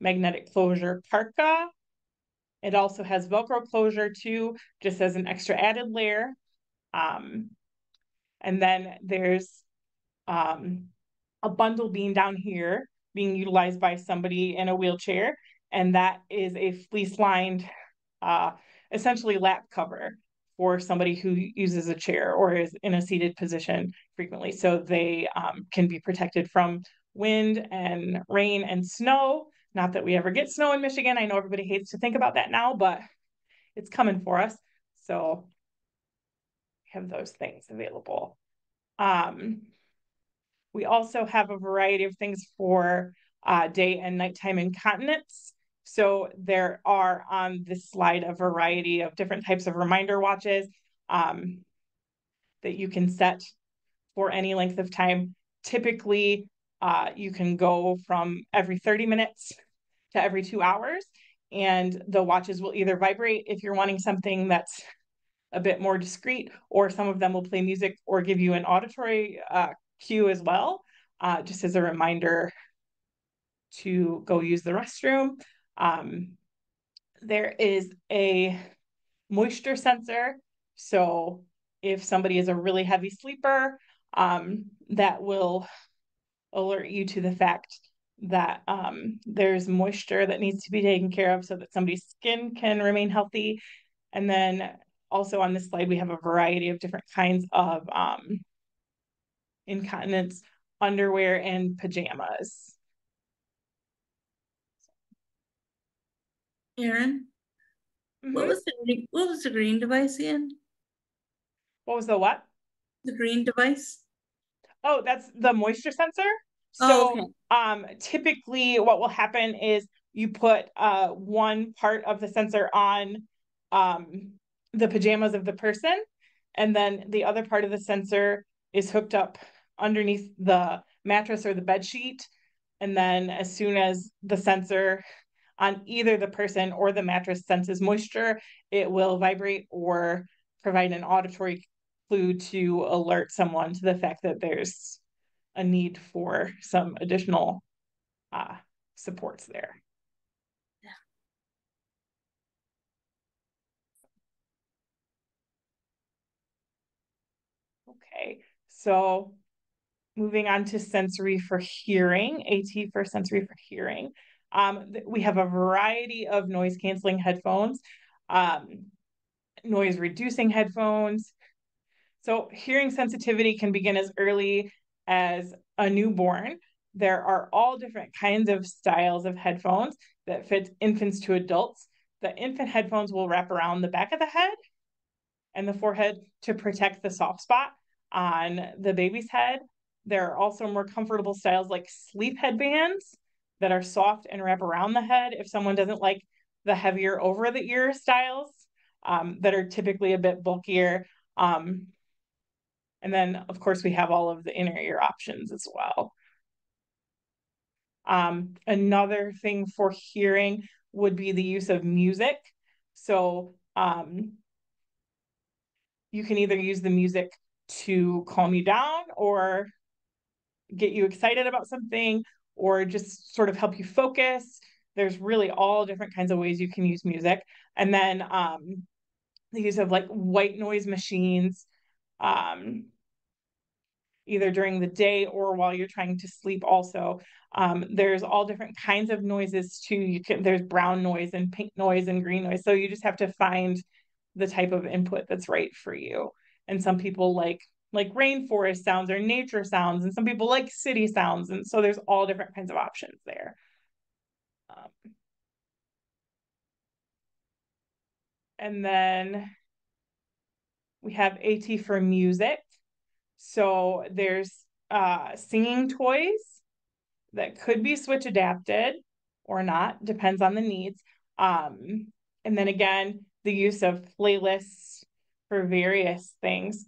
magnetic closure parka. It also has Velcro closure too, just as an extra added layer. Um, and then there's um, a bundle being down here being utilized by somebody in a wheelchair. And that is a fleece lined, uh, essentially lap cover for somebody who uses a chair or is in a seated position frequently. So they um, can be protected from wind and rain and snow. Not that we ever get snow in Michigan. I know everybody hates to think about that now, but it's coming for us. So we have those things available. Um, we also have a variety of things for uh, day and nighttime incontinence. So there are on this slide a variety of different types of reminder watches um, that you can set for any length of time. Typically, uh, you can go from every 30 minutes to every two hours, and the watches will either vibrate if you're wanting something that's a bit more discreet, or some of them will play music or give you an auditory uh, cue as well, uh, just as a reminder to go use the restroom. Um, there is a moisture sensor. So if somebody is a really heavy sleeper, um, that will alert you to the fact that um, there's moisture that needs to be taken care of so that somebody's skin can remain healthy. And then also on this slide, we have a variety of different kinds of um, incontinence underwear and pajamas. Erin, Mhm. what was the, green- what was the green device again? What was the what? The green device? Oh, that's the moisture sensor. Oh, So okay. um typically what will happen is you put uh one part of the sensor on um the pajamas of the person and then the other part of the sensor is hooked up underneath the mattress or the bed sheet and then as soon as the sensor on either the person or the mattress senses moisture it will vibrate or provide an auditory clue to alert someone to the fact that there's a need for some additional uh, supports there. Okay, so moving on to sensory for hearing, AT for sensory for hearing. Um, we have a variety of noise canceling headphones, um, noise reducing headphones. So hearing sensitivity can begin as early as a newborn. There are all different kinds of styles of headphones that fit infants to adults. The infant headphones will wrap around the back of the head and the forehead to protect the soft spot on the baby's head. There are also more comfortable styles like sleep headbands that are soft and wrap around the head if someone doesn't like the heavier over the ear styles um, that are typically a bit bulkier. Um, and then, of course, we have all of the inner ear options as well. Um, another thing for hearing would be the use of music. So um, you can either use the music to calm you down or get you excited about something or just sort of help you focus. There's really all different kinds of ways you can use music. And then um, the use of like white noise machines, um, either during the day or while you're trying to sleep also. Um, there's all different kinds of noises too. You can there's brown noise and pink noise and green noise. So you just have to find the type of input that's right for you. And some people like like rainforest sounds or nature sounds, and some people like city sounds. And so there's all different kinds of options there. Um, and then we have AT for music. So there's uh, singing toys that could be switch adapted or not, depends on the needs. Um, and then again, the use of playlists for various things.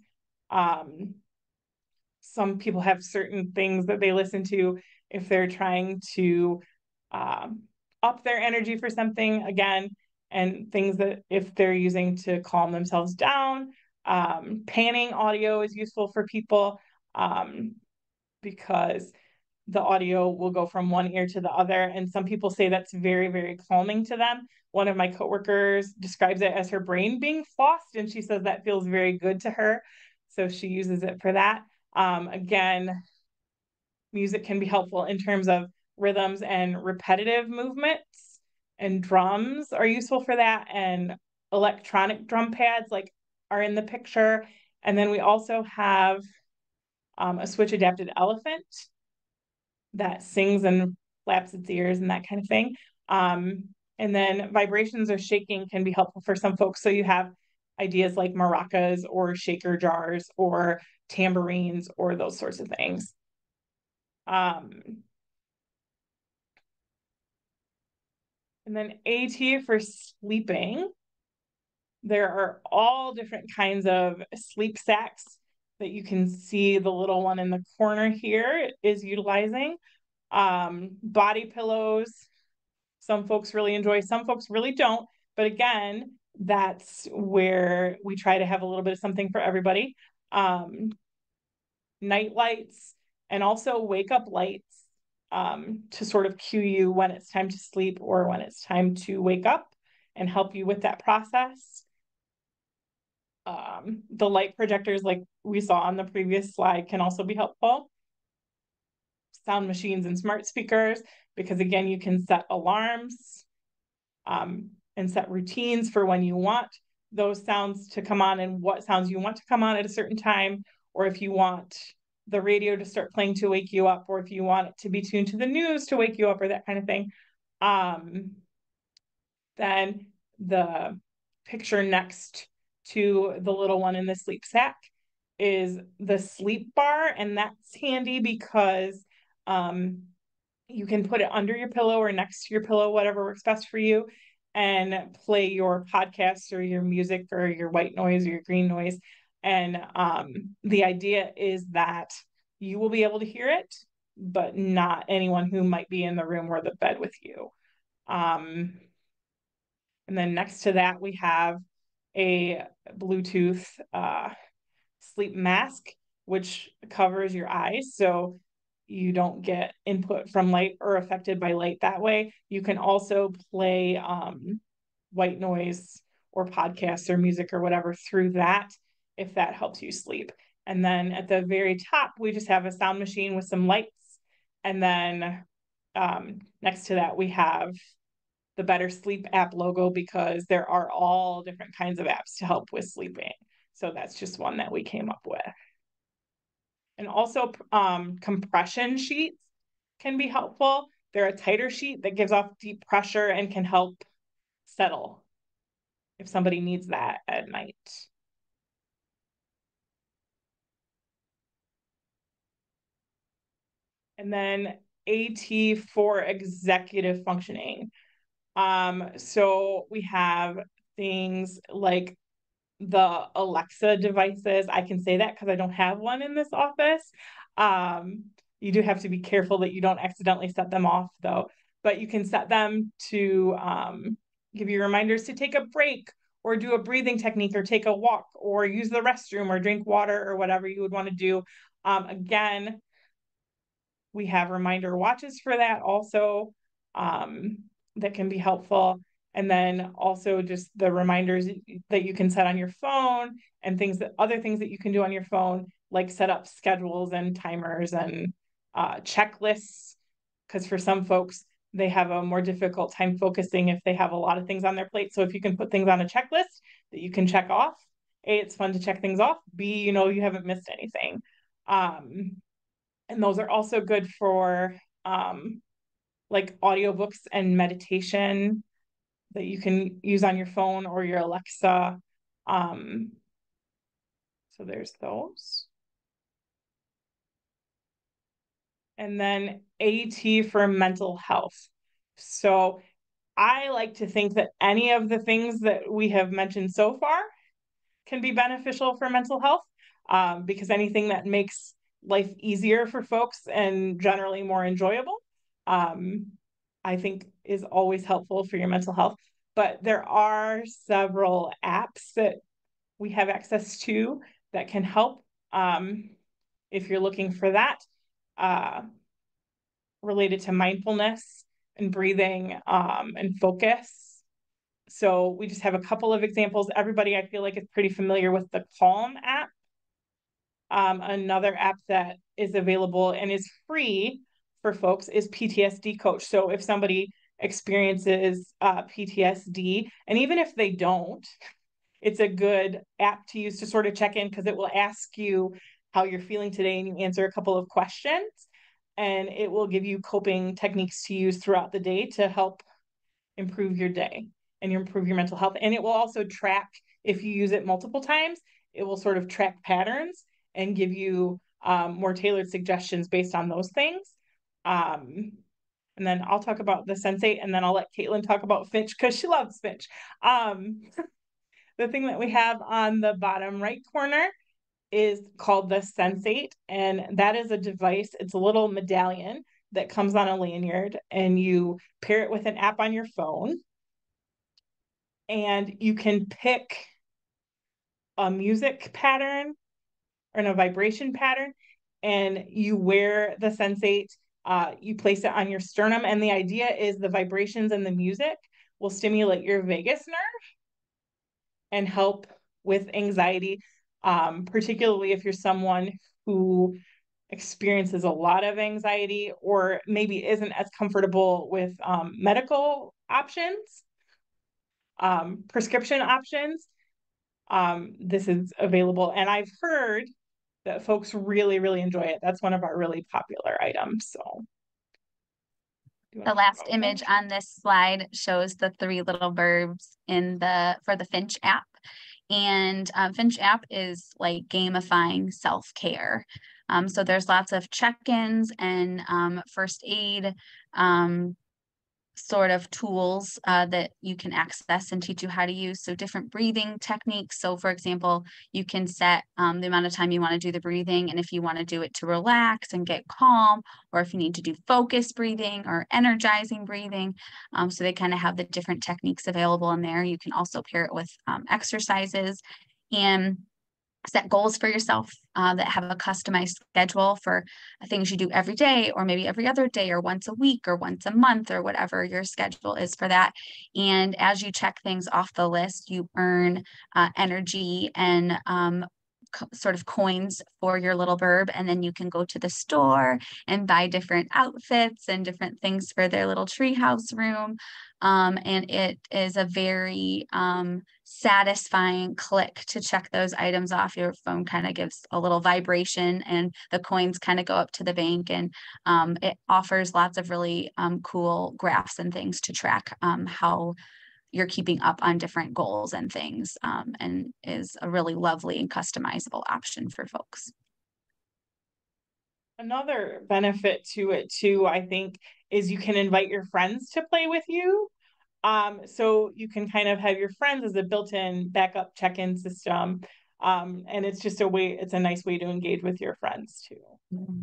Um, some people have certain things that they listen to if they're trying to um, up their energy for something again, and things that if they're using to calm themselves down. Um, panning audio is useful for people um, because the audio will go from one ear to the other. And some people say that's very, very calming to them. One of my coworkers describes it as her brain being flossed, and she says that feels very good to her. So she uses it for that. Um, again, music can be helpful in terms of rhythms and repetitive movements, and drums are useful for that. And electronic drum pads like are in the picture. And then we also have um, a switch adapted elephant that sings and flaps its ears and that kind of thing. Um, and then vibrations or shaking can be helpful for some folks. So you have ideas like maracas or shaker jars or tambourines or those sorts of things. Um, and then AT for sleeping. There are all different kinds of sleep sacks that you can see the little one in the corner here is utilizing. Um, body pillows, some folks really enjoy, some folks really don't. But again, that's where we try to have a little bit of something for everybody. Um, night lights and also wake up lights um, to sort of cue you when it's time to sleep or when it's time to wake up and help you with that process. Um, the light projectors, like we saw on the previous slide, can also be helpful. sound machines and smart speakers because again, you can set alarms um, and set routines for when you want those sounds to come on and what sounds you want to come on at a certain time, or if you want the radio to start playing to wake you up, or if you want it to be tuned to the news to wake you up, or that kind of thing. Um, then the picture next to the little one in the sleep sack is the sleep bar, and that's handy because um, you can put it under your pillow or next to your pillow, whatever works best for you, and play your podcast or your music or your white noise or your green noise. And um, the idea is that you will be able to hear it, but not anyone who might be in the room or the bed with you. Um, and then next to that, we have a Bluetooth uh, sleep mask, which covers your eyes. So you don't get input from light or affected by light that way. You can also play um, white noise or podcasts or music or whatever through that if that helps you sleep. And then at the very top, we just have a sound machine with some lights. And then um, next to that, we have the Better Sleep app logo because there are all different kinds of apps to help with sleeping. So that's just one that we came up with. And also um, compression sheets can be helpful. They're a tighter sheet that gives off deep pressure and can help settle if somebody needs that at night. And then AT for executive functioning. Um, so we have things like the Alexa devices. I can say that because I don't have one in this office. Um, you do have to be careful that you don't accidentally set them off though, but you can set them to um, give you reminders to take a break or do a breathing technique or take a walk or use the restroom or drink water or whatever you would want to do. Um, again, we have reminder watches for that also um, that can be helpful. And then also just the reminders that you can set on your phone and things that other things that you can do on your phone like set up schedules and timers and uh, checklists. Because for some folks they have a more difficult time focusing if they have a lot of things on their plate. So if you can put things on a checklist that you can check off a it's fun to check things off. B you know you haven't missed anything. Um, and those are also good for um, like audiobooks and meditation that you can use on your phone or your Alexa. Um, so there's those. And then AT for mental health. So I like to think that any of the things that we have mentioned so far can be beneficial for mental health um, because anything that makes life easier for folks and generally more enjoyable um, I think is always helpful for your mental health. But there are several apps that we have access to that can help um, if you're looking for that uh, related to mindfulness and breathing um, and focus. So we just have a couple of examples. Everybody, I feel like, is pretty familiar with the Calm app. Um, another app that is available and is free for folks is PTSD coach. So if somebody experiences uh, PTSD, and even if they don't, it's a good app to use to sort of check in because it will ask you how you're feeling today and you answer a couple of questions. And it will give you coping techniques to use throughout the day to help improve your day and improve your mental health. And it will also track if you use it multiple times it will sort of track patterns and give you um, more tailored suggestions based on those things um, and then I'll talk about the Sensate, and then I'll let Caitlin talk about Finch because she loves Finch. Um, the thing that we have on the bottom right corner is called the Sensate, and that is a device. It's a little medallion that comes on a lanyard, and you pair it with an app on your phone, and you can pick a music pattern or a vibration pattern, and you wear the Sensate uh, you place it on your sternum, and the idea is the vibrations and the music will stimulate your vagus nerve and help with anxiety, um, particularly if you're someone who experiences a lot of anxiety or maybe isn't as comfortable with um, medical options, um, prescription options, um, this is available. And I've heard that folks really, really enjoy it. That's one of our really popular items. So the last image on this slide shows the three little birbs in the for the Finch app. And um, Finch app is like gamifying self-care. Um, so there's lots of check-ins and um, first aid um, sort of tools uh, that you can access and teach you how to use. So different breathing techniques. So for example, you can set um, the amount of time you want to do the breathing and if you want to do it to relax and get calm, or if you need to do focus breathing or energizing breathing. Um, so they kind of have the different techniques available in there. You can also pair it with um, exercises and set goals for yourself uh, that have a customized schedule for things you do every day or maybe every other day or once a week or once a month or whatever your schedule is for that. And as you check things off the list you earn uh, energy and um, sort of coins for your little birb. And then you can go to the store and buy different outfits and different things for their little treehouse room. Um, and it is a very um, satisfying click to check those items off your phone kind of gives a little vibration and the coins kind of go up to the bank and um, it offers lots of really um, cool graphs and things to track um, how you're keeping up on different goals and things um, and is a really lovely and customizable option for folks. Another benefit to it too, I think, is you can invite your friends to play with you. Um, so you can kind of have your friends as a built-in backup check-in system. Um, and it's just a way, it's a nice way to engage with your friends too. Because mm-hmm.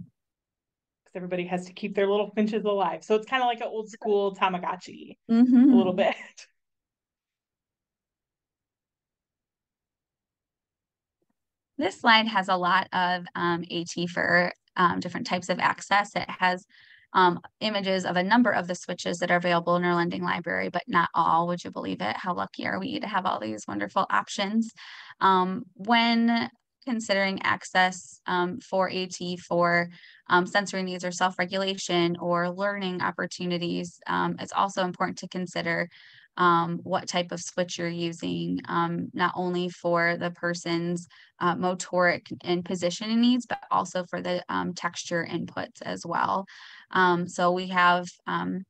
everybody has to keep their little finches alive. So it's kind of like an old school Tamagotchi mm-hmm. a little bit. This slide has a lot of um, AT for um, different types of access. It has um, images of a number of the switches that are available in our lending library, but not all. Would you believe it? How lucky are we to have all these wonderful options? Um, when considering access um, for AT for um, sensory needs or self-regulation or learning opportunities, um, it's also important to consider um, what type of switch you're using, um, not only for the person's uh, motoric and positioning needs, but also for the um, texture inputs as well. Um, so we have um,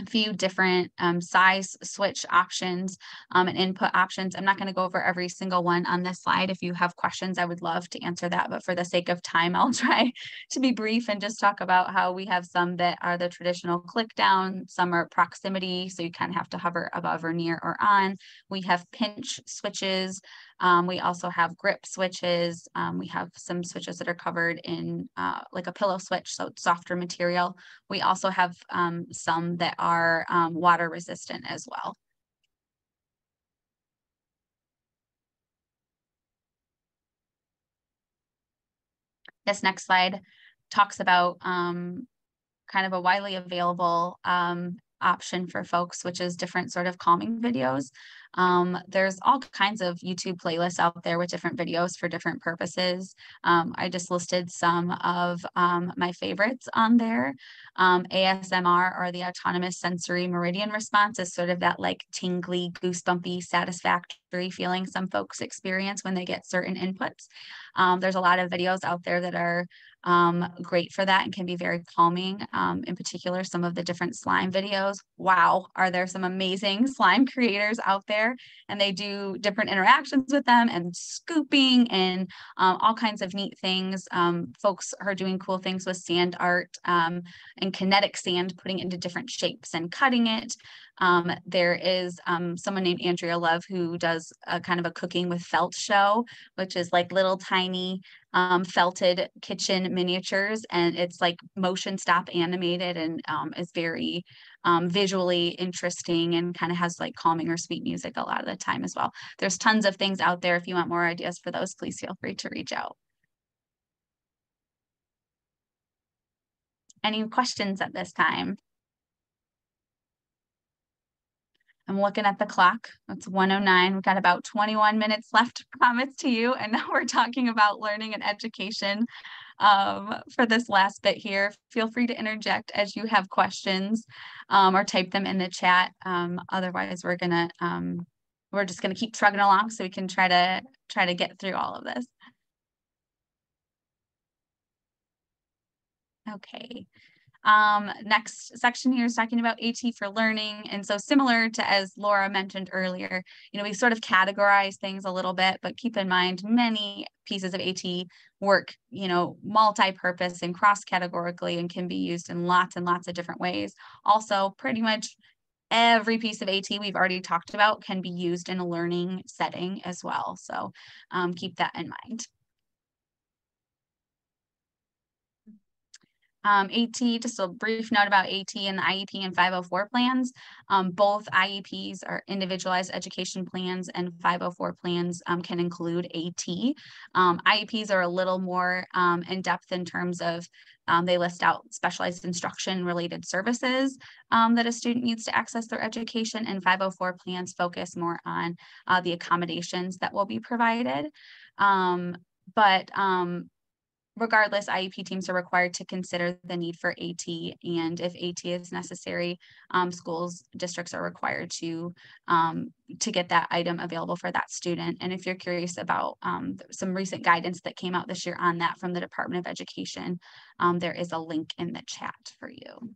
a few different um, size switch options um, and input options. I'm not going to go over every single one on this slide. If you have questions, I would love to answer that. But for the sake of time, I'll try to be brief and just talk about how we have some that are the traditional click down, some are proximity. So you kind of have to hover above or near or on. We have pinch switches. Um, we also have grip switches. Um, we have some switches that are covered in uh, like a pillow switch, so softer material. We also have um, some that are um, water resistant as well. This next slide talks about um, kind of a widely available um, option for folks, which is different sort of calming videos. Um, there's all kinds of YouTube playlists out there with different videos for different purposes. Um, I just listed some of um, my favorites on there. Um, ASMR or the autonomous sensory meridian response is sort of that like tingly, goosebumpy, satisfactory feeling some folks experience when they get certain inputs. Um, there's a lot of videos out there that are um, great for that and can be very calming. Um, in particular, some of the different slime videos. Wow, are there some amazing slime creators out there? And they do different interactions with them and scooping and um, all kinds of neat things. Um, folks are doing cool things with sand art um, and kinetic sand, putting it into different shapes and cutting it. Um, there is um, someone named Andrea Love who does a kind of a cooking with felt show, which is like little tiny um, felted kitchen miniatures. And it's like motion stop animated and um, is very um, visually interesting and kind of has like calming or sweet music a lot of the time as well. There's tons of things out there. If you want more ideas for those, please feel free to reach out. Any questions at this time? I'm looking at the clock. It's 109. We've got about 21 minutes left promise to you. And now we're talking about learning and education. um, for this last bit here. Feel free to interject as you have questions um, or type them in the chat. Um, otherwise, we're gonna um, we're just gonna keep trugging along so we can try to try to get through all of this. Okay. Um, next section here is talking about AT for learning. And so similar to as Laura mentioned earlier, you know, we sort of categorize things a little bit, but keep in mind many pieces of AT work, you know, multi-purpose and cross-categorically and can be used in lots and lots of different ways. Also, pretty much every piece of AT we've already talked about can be used in a learning setting as well. So um, keep that in mind. Um, AT, just a brief note about AT and the IEP and 504 plans. Um, both IEPs are individualized education plans and 504 plans um, can include AT. Um, IEPs are a little more um, in depth in terms of um, they list out specialized instruction related services that a student needs to access their education and 504 plans focus more on uh, the accommodations that will be provided. but regardless, IEP teams are required to consider the need for AT, and if AT is necessary, um, schools districts are required to um, to get that item available for that student. And if you're curious about um, some recent guidance that came out this year on that from the Department of Education, um, there is a link in the chat for you.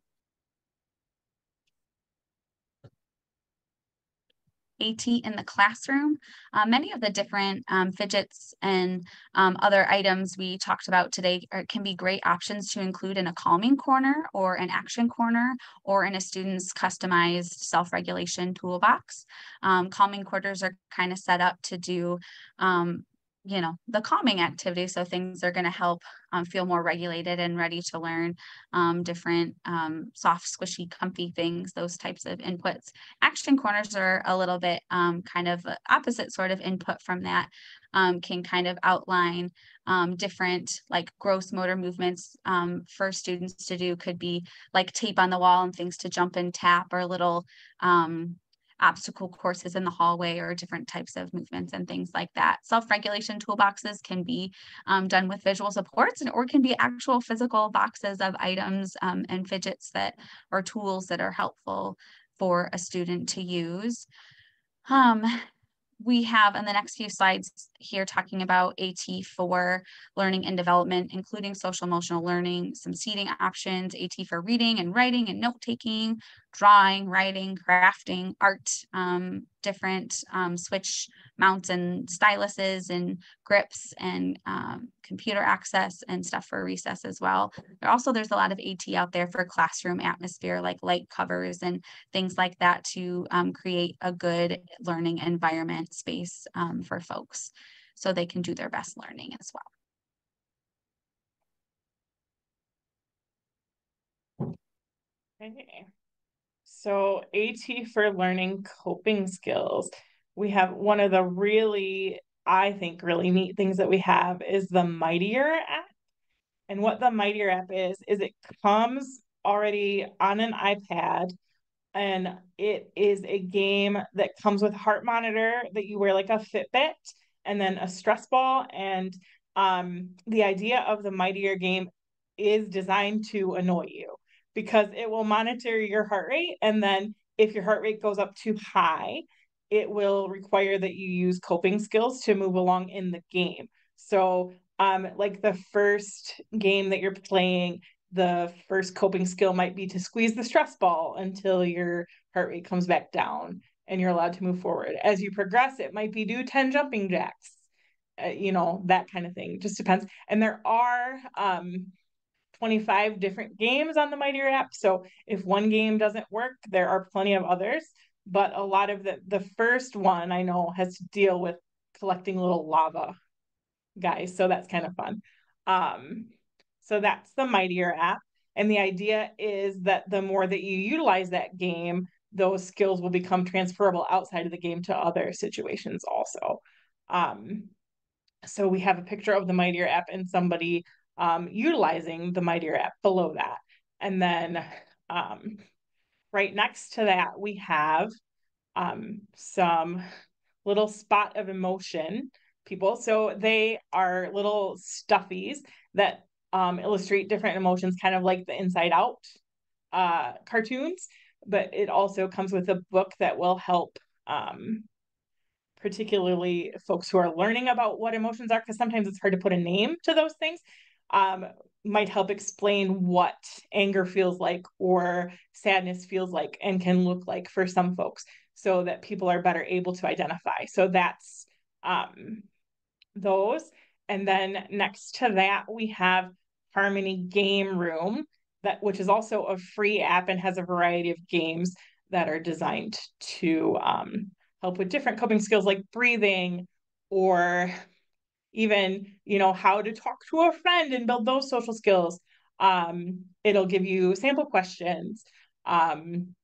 AT in the classroom. Uh, many of the different um, fidgets and um, other items we talked about today are, can be great options to include in a calming corner or an action corner or in a student's customized self-regulation toolbox. Um, calming quarters are kind of set up to do um, you know the calming activity so things are going to help um, feel more regulated and ready to learn um, different um, soft squishy comfy things those types of inputs. Action corners are a little bit um, kind of opposite sort of input from that um, can kind of outline um, different like gross motor movements for students to do. Could be like tape on the wall and things to jump and tap or little obstacle courses in the hallway or different types of movements and things like that. Self-regulation toolboxes can be um, done with visual supports and or can be actual physical boxes of items um, and fidgets that are tools that are helpful for a student to use. Um, we have in the next few slides here talking about AT for learning and development, including social emotional learning, some seating options, AT for reading and writing and note taking, drawing, writing, crafting, art, um, different um, switch mounts and styluses and grips and um, computer access and stuff for recess as well. But also there's a lot of AT out there for classroom atmosphere like light covers and things like that to um, create a good learning environment space um, for folks so they can do their best learning as well. Okay. So AT for learning coping skills. We have one of the really, I think, really neat things that we have is the Mightier app. And what the Mightier app is, is it comes already on an iPad and it is a game that comes with heart monitor that you wear like a Fitbit and then a stress ball. And um, the idea of the Mightier game is designed to annoy you because it will monitor your heart rate. And then if your heart rate goes up too high, it will require that you use coping skills to move along in the game. So, um, like the first game that you're playing, the first coping skill might be to squeeze the stress ball until your heart rate comes back down and you're allowed to move forward. As you progress, it might be do 10 jumping jacks, uh, you know, that kind of thing. Just depends. And there are um, 25 different games on the Mightier app. So if one game doesn't work, there are plenty of others. But a lot of the the first one I know has to deal with collecting little lava guys. So that's kind of fun. Um, so that's the Mightier app. And the idea is that the more that you utilize that game, those skills will become transferable outside of the game to other situations also. Um, so we have a picture of the Mightier app and somebody um, utilizing the Mightier app below that. And then um, right next to that, we have um, some little spot of emotion people. So they are little stuffies that um, illustrate different emotions, kind of like the Inside Out uh, cartoons. But it also comes with a book that will help, um, particularly folks who are learning about what emotions are, because sometimes it's hard to put a name to those things. Um, might help explain what anger feels like or sadness feels like and can look like for some folks so that people are better able to identify. So that's um, those. And then next to that, we have Harmony Game Room, that which is also a free app and has a variety of games that are designed to um, help with different coping skills like breathing or even you know how to talk to a friend and build those social skills. Um, it'll give you sample questions um,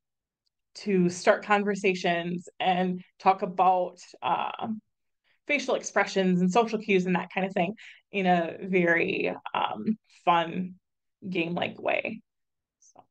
to start conversations and talk about uh, facial expressions and social cues and that kind of thing in a very um, fun game like way. So.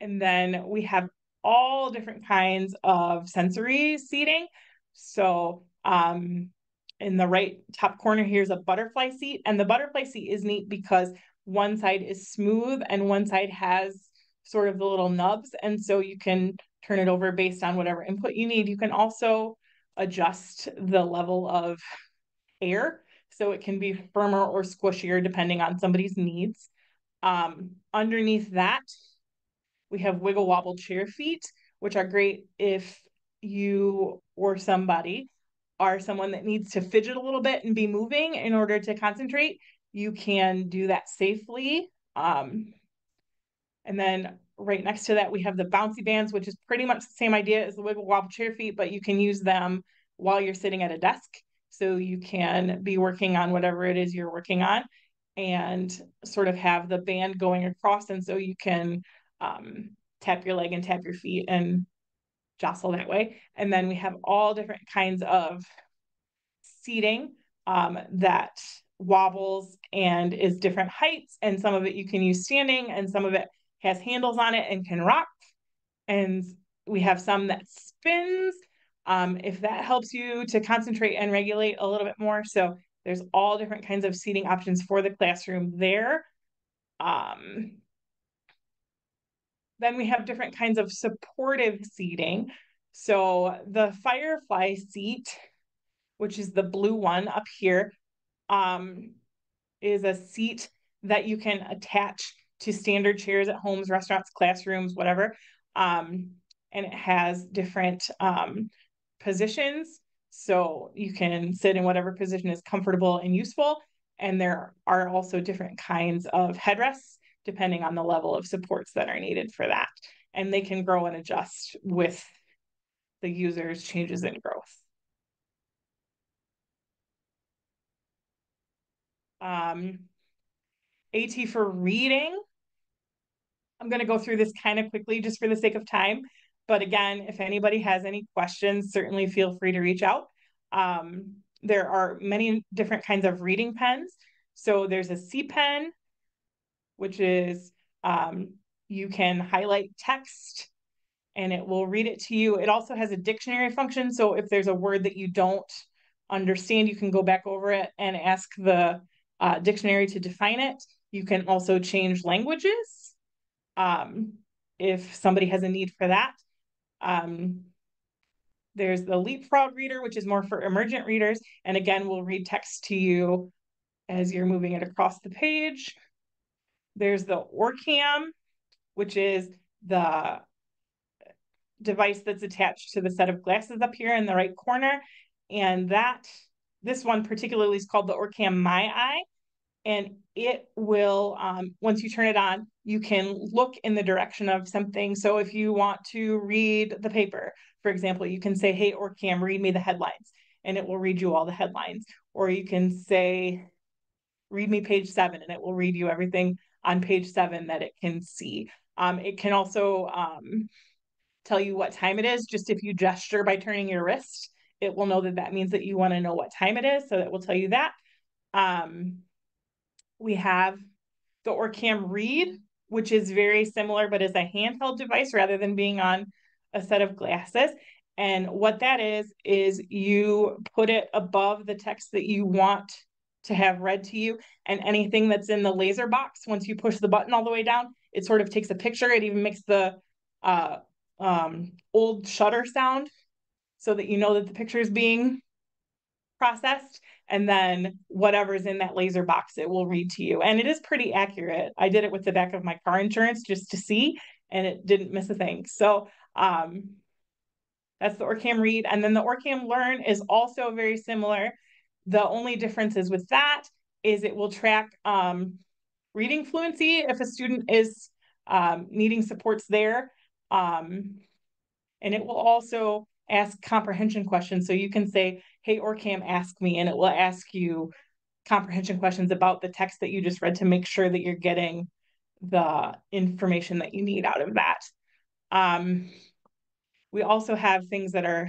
And then we have all different kinds of sensory seating. So um, in the right top corner, here's a butterfly seat. And the butterfly seat is neat because one side is smooth and one side has sort of the little nubs. And so you can turn it over based on whatever input you need. You can also adjust the level of air. So it can be firmer or squishier depending on somebody's needs. Um, underneath that, we have wiggle wobble chair feet, which are great if you or somebody are someone that needs to fidget a little bit and be moving in order to concentrate. You can do that safely. Um, and then right next to that, we have the bouncy bands, which is pretty much the same idea as the wiggle wobble chair feet, but you can use them while you're sitting at a desk. So you can be working on whatever it is you're working on and sort of have the band going across. And so you can um, tap your leg and tap your feet and jostle that way. And then we have all different kinds of seating um, that wobbles and is different heights. And some of it you can use standing, and some of it has handles on it and can rock. And we have some that spins um, if that helps you to concentrate and regulate a little bit more. So there's all different kinds of seating options for the classroom there. Um, then we have different kinds of supportive seating. So the Firefly seat, which is the blue one up here, um, is a seat that you can attach to standard chairs at homes, restaurants, classrooms, whatever. Um, and it has different um, positions. So you can sit in whatever position is comfortable and useful. And there are also different kinds of headrests depending on the level of supports that are needed for that. And they can grow and adjust with the user's changes in growth. Um, AT for reading. I'm going to go through this kind of quickly just for the sake of time. But again, if anybody has any questions, certainly feel free to reach out. Um, there are many different kinds of reading pens. So there's a C-Pen, which is um, you can highlight text and it will read it to you. It also has a dictionary function. So if there's a word that you don't understand, you can go back over it and ask the uh, dictionary to define it. You can also change languages um, if somebody has a need for that. Um, there's the leapfrog reader, which is more for emergent readers. And again, we'll read text to you as you're moving it across the page. There's the OrCam, which is the device that's attached to the set of glasses up here in the right corner. And that, this one particularly is called the OrCam MyEye. And it will, um, once you turn it on, you can look in the direction of something. So if you want to read the paper, for example, you can say, hey, OrCam, read me the headlines. And it will read you all the headlines. Or you can say, read me page seven, and it will read you everything on page seven that it can see. Um, it can also um, tell you what time it is. Just if you gesture by turning your wrist, it will know that that means that you want to know what time it is. So that will tell you that. Um, we have the OrCam Read, which is very similar, but is a handheld device rather than being on a set of glasses. And what that is, is you put it above the text that you want to have read to you and anything that's in the laser box, once you push the button all the way down, it sort of takes a picture. It even makes the uh, um, old shutter sound so that you know that the picture is being processed and then whatever's in that laser box it will read to you. And it is pretty accurate. I did it with the back of my car insurance just to see and it didn't miss a thing. So um that's the OrCam Read. And then the OrCam Learn is also very similar. The only difference is with that is it will track um reading fluency if a student is um, needing supports there. Um, and it will also ask comprehension questions. So you can say, hey, OrCam, ask me, and it will ask you comprehension questions about the text that you just read to make sure that you're getting the information that you need out of that. Um, we also have things that are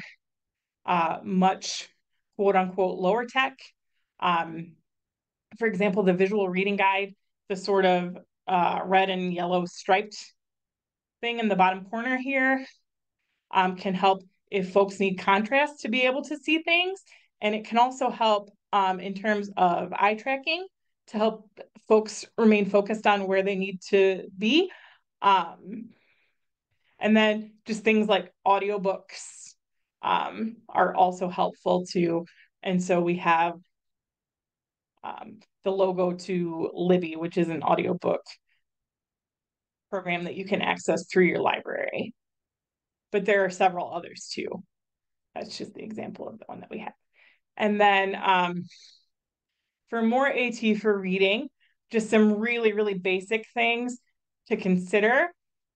uh, much quote unquote lower tech. Um, for example, the visual reading guide, the sort of uh, red and yellow striped thing in the bottom corner here um, can help if folks need contrast to be able to see things. And it can also help um, in terms of eye tracking to help folks remain focused on where they need to be. Um, and then just things like audiobooks um, are also helpful too. And so we have um, the logo to Libby, which is an audiobook program that you can access through your library but there are several others too. That's just the example of the one that we have. And then um, for more AT for reading, just some really, really basic things to consider.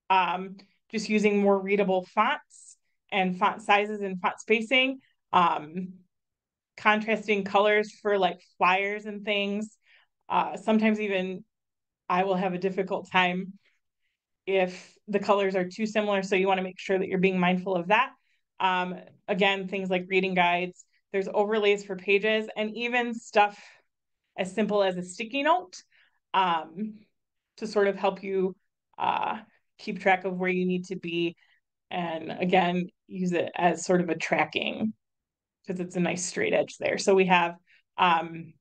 Um, just using more readable fonts and font sizes and font spacing. Um, contrasting colors for like flyers and things. Uh, sometimes even I will have a difficult time if the colors are too similar. So you want to make sure that you're being mindful of that. Um, again, things like reading guides, there's overlays for pages and even stuff as simple as a sticky note um, to sort of help you uh, keep track of where you need to be. And again, use it as sort of a tracking because it's a nice straight edge there. So we have um,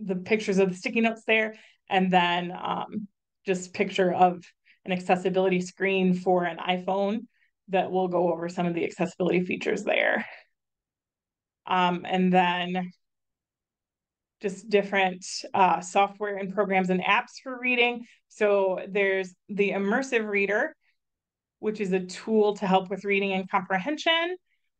the pictures of the sticky notes there and then um, just picture of an accessibility screen for an iPhone that will go over some of the accessibility features there. Um, and then just different uh, software and programs and apps for reading. So there's the Immersive Reader, which is a tool to help with reading and comprehension.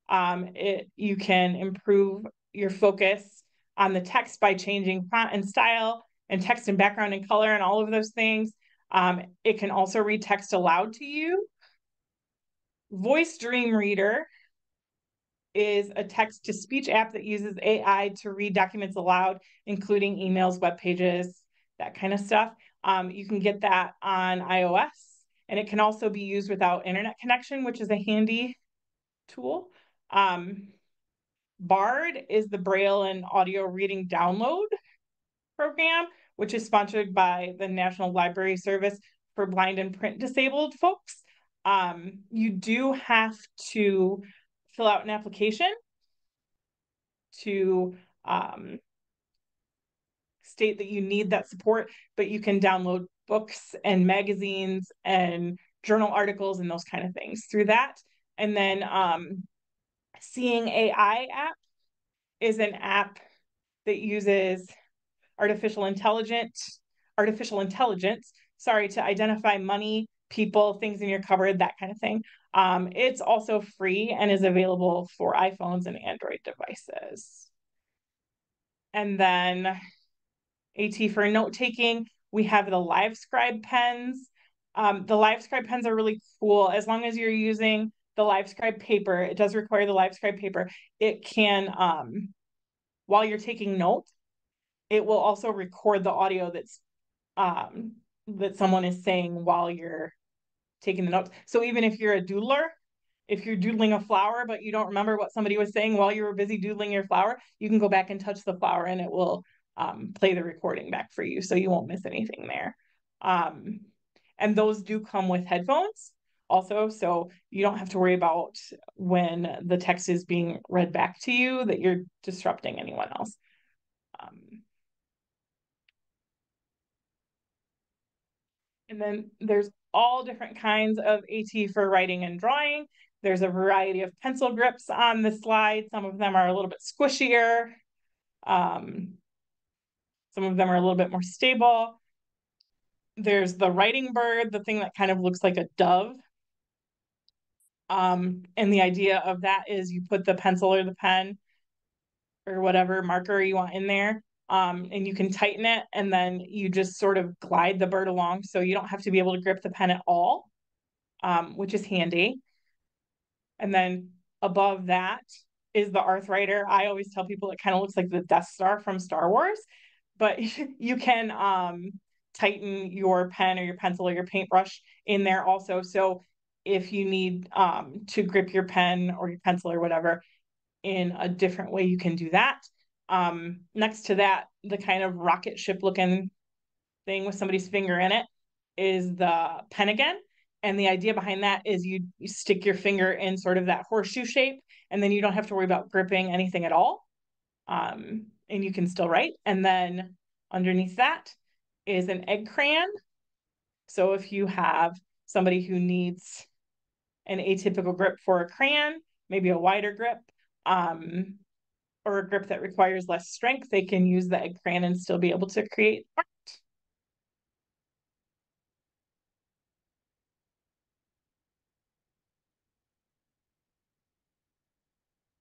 Um, it you can improve your focus on the text by changing font and style and text and background and color and all of those things. Um, it can also read text aloud to you. Voice Dream Reader is a text to speech app that uses AI to read documents aloud, including emails, web pages, that kind of stuff. Um, you can get that on iOS, and it can also be used without internet connection, which is a handy tool. Um, BARD is the Braille and audio reading download program which is sponsored by the National Library Service for blind and print disabled folks. Um, you do have to fill out an application to um, state that you need that support, but you can download books and magazines and journal articles and those kind of things through that. And then um, Seeing AI app is an app that uses artificial intelligence, artificial intelligence, sorry, to identify money, people, things in your cupboard, that kind of thing. Um, it's also free and is available for iPhones and Android devices. And then AT for note taking, we have the LiveScribe pens. Um, the LiveScribe pens are really cool as long as you're using the LiveScribe paper. It does require the LiveScribe paper. It can, um, while you're taking notes, it will also record the audio that's um, that someone is saying while you're taking the notes. So even if you're a doodler, if you're doodling a flower but you don't remember what somebody was saying while you were busy doodling your flower, you can go back and touch the flower and it will um, play the recording back for you, so you won't miss anything there. Um, and those do come with headphones, also. So you don't have to worry about when the text is being read back to you that you're disrupting anyone else. And then there's all different kinds of AT for writing and drawing. There's a variety of pencil grips on the slide. Some of them are a little bit squishier. Um, some of them are a little bit more stable. There's the writing bird, the thing that kind of looks like a dove. Um, and the idea of that is you put the pencil or the pen or whatever marker you want in there um, and you can tighten it and then you just sort of glide the bird along so you don't have to be able to grip the pen at all, um, which is handy. And then above that is the Arthrider. I always tell people it kind of looks like the Death Star from Star Wars, but you can um, tighten your pen or your pencil or your paintbrush in there also. So if you need um, to grip your pen or your pencil or whatever in a different way, you can do that. Um, next to that, the kind of rocket ship looking thing with somebody's finger in it is the PenAgain. And the idea behind that is you, you stick your finger in sort of that horseshoe shape, and then you don't have to worry about gripping anything at all. Um, and you can still write. And then underneath that is an egg crayon. So if you have somebody who needs an atypical grip for a crayon, maybe a wider grip, um, or a grip that requires less strength, they can use the egg crayon and still be able to create art.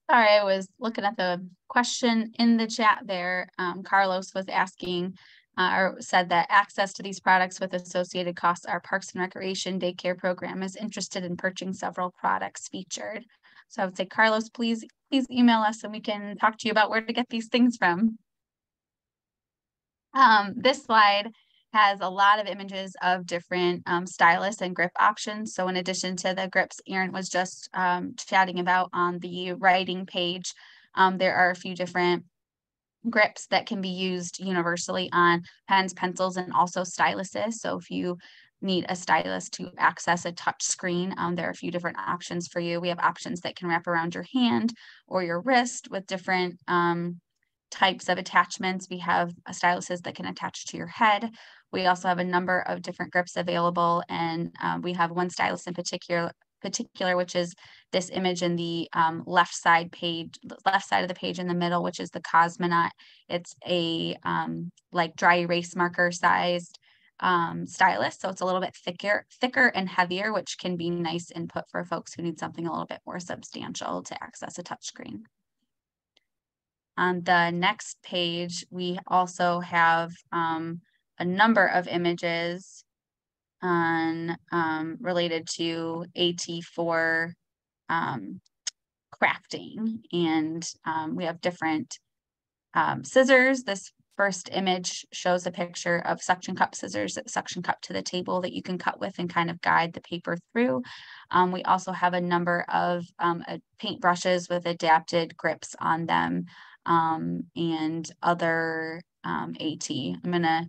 Sorry, I was looking at the question in the chat there. Um, Carlos was asking uh, or said that access to these products with associated costs, our Parks and Recreation Daycare Program is interested in purchasing several products featured. So I would say, Carlos, please, please email us and we can talk to you about where to get these things from. Um, this slide has a lot of images of different um, stylus and grip options. So in addition to the grips Erin was just um, chatting about on the writing page, um, there are a few different grips that can be used universally on pens, pencils, and also styluses. So if you need a stylus to access a touch screen, um, there are a few different options for you. We have options that can wrap around your hand or your wrist with different um, types of attachments. We have styluses that can attach to your head. We also have a number of different grips available, and um, we have one stylus in particular, particular, which is this image in the um, left side page, left side of the page in the middle, which is the cosmonaut. It's a um, like dry erase marker sized um, stylus. So it's a little bit thicker, thicker and heavier, which can be nice input for folks who need something a little bit more substantial to access a touchscreen. On the next page, we also have um, a number of images on um, related to AT4 um, crafting. And um, we have different um, scissors. This first image shows a picture of suction cup scissors that suction cup to the table that you can cut with and kind of guide the paper through. Um, we also have a number of um, uh, paint brushes with adapted grips on them um, and other um, AT. I'm gonna,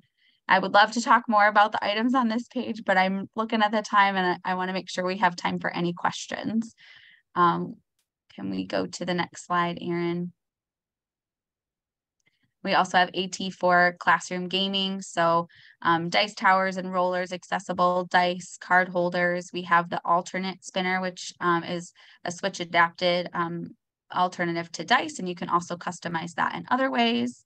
I would love to talk more about the items on this page, but I'm looking at the time and I, I wanna make sure we have time for any questions. Um, can we go to the next slide, Erin? We also have AT for classroom gaming. So um, dice towers and rollers, accessible dice, card holders. We have the alternate spinner, which um, is a switch adapted um, alternative to dice. And you can also customize that in other ways.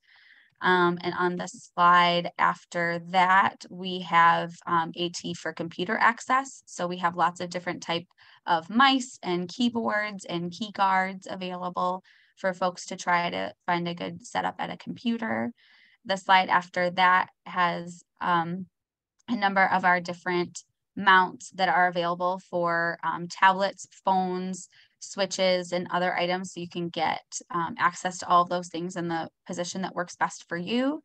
Um, and on the slide after that, we have um, AT for computer access. So we have lots of different type of mice and keyboards and key guards available for folks to try to find a good setup at a computer. The slide after that has um, a number of our different mounts that are available for um, tablets, phones, switches, and other items. So you can get um, access to all of those things in the position that works best for you.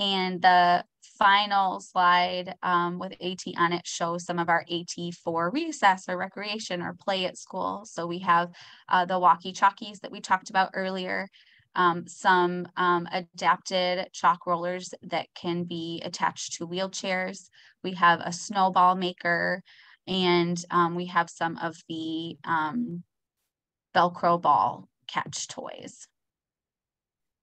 And the final slide um, with AT on it shows some of our AT for recess or recreation or play at school. So we have uh, the walkie chalkies that we talked about earlier, um, some um, adapted chalk rollers that can be attached to wheelchairs. We have a snowball maker And um, we have some of the um, Velcro ball catch toys.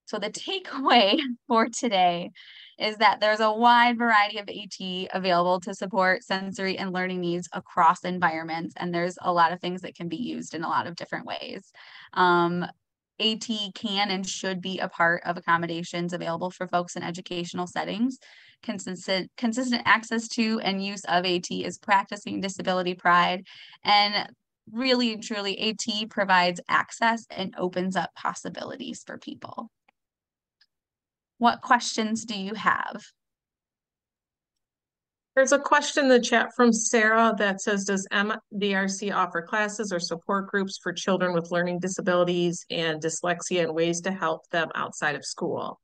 So the takeaway for today is that there's a wide variety of AT available to support sensory and learning needs across environments. And there's a lot of things that can be used in a lot of different ways. Um, AT can and should be a part of accommodations available for folks in educational settings. Consistent, consistent access to and use of AT is practicing disability pride. And really and truly, AT provides access and opens up possibilities for people. What questions do you have? There's a question in the chat from Sarah that says, does MDRC offer classes or support groups for children with learning disabilities and dyslexia and ways to help them outside of school?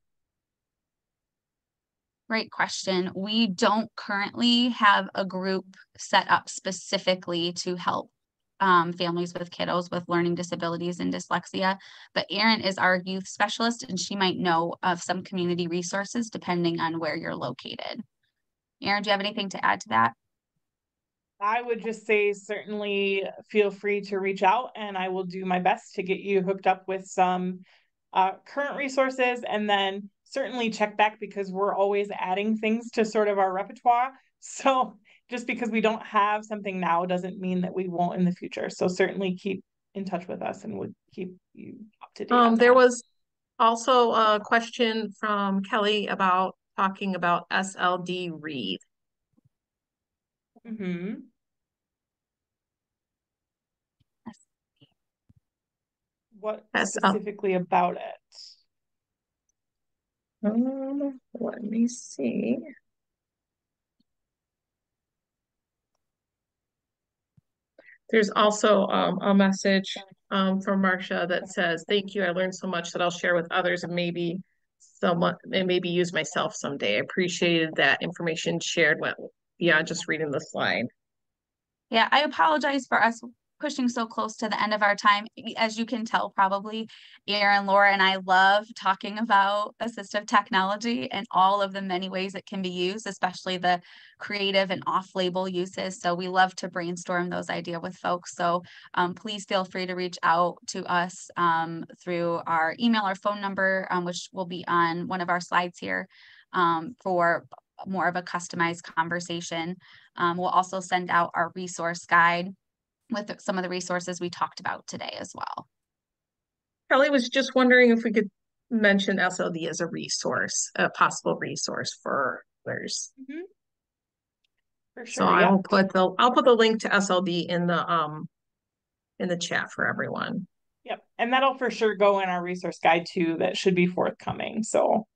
Great question. We don't currently have a group set up specifically to help um, families with kiddos with learning disabilities and dyslexia. But Erin is our youth specialist and she might know of some community resources depending on where you're located. Erin, do you have anything to add to that? I would just say certainly feel free to reach out and I will do my best to get you hooked up with some uh, current resources and then certainly check back because we're always adding things to sort of our repertoire. So just because we don't have something now doesn't mean that we won't in the future. So certainly keep in touch with us and would keep you up to date. Um, there was also a question from Kelly about talking about SLD Read. Mm-hmm. What specifically about it? Um, let me see. There's also um, a message um, from Marcia that says, thank you. I learned so much that I'll share with others and maybe someone and maybe use myself someday. I appreciated that information shared went beyond just reading the slide. Yeah, I apologize for us pushing so close to the end of our time. As you can tell, probably Erin, Laura, and I love talking about assistive technology and all of the many ways it can be used, especially the creative and off-label uses. So we love to brainstorm those ideas with folks. So um, please feel free to reach out to us um, through our email or phone number, um, which will be on one of our slides here um, for more of a customized conversation. Um, we'll also send out our resource guide with some of the resources we talked about today as well. Kelly was just wondering if we could mention SLD as a resource, a possible resource for others. Mm -hmm. For sure. So yeah. I will put the I'll put the link to SLD in the um in the chat for everyone. Yep. And that'll for sure go in our resource guide too that should be forthcoming. So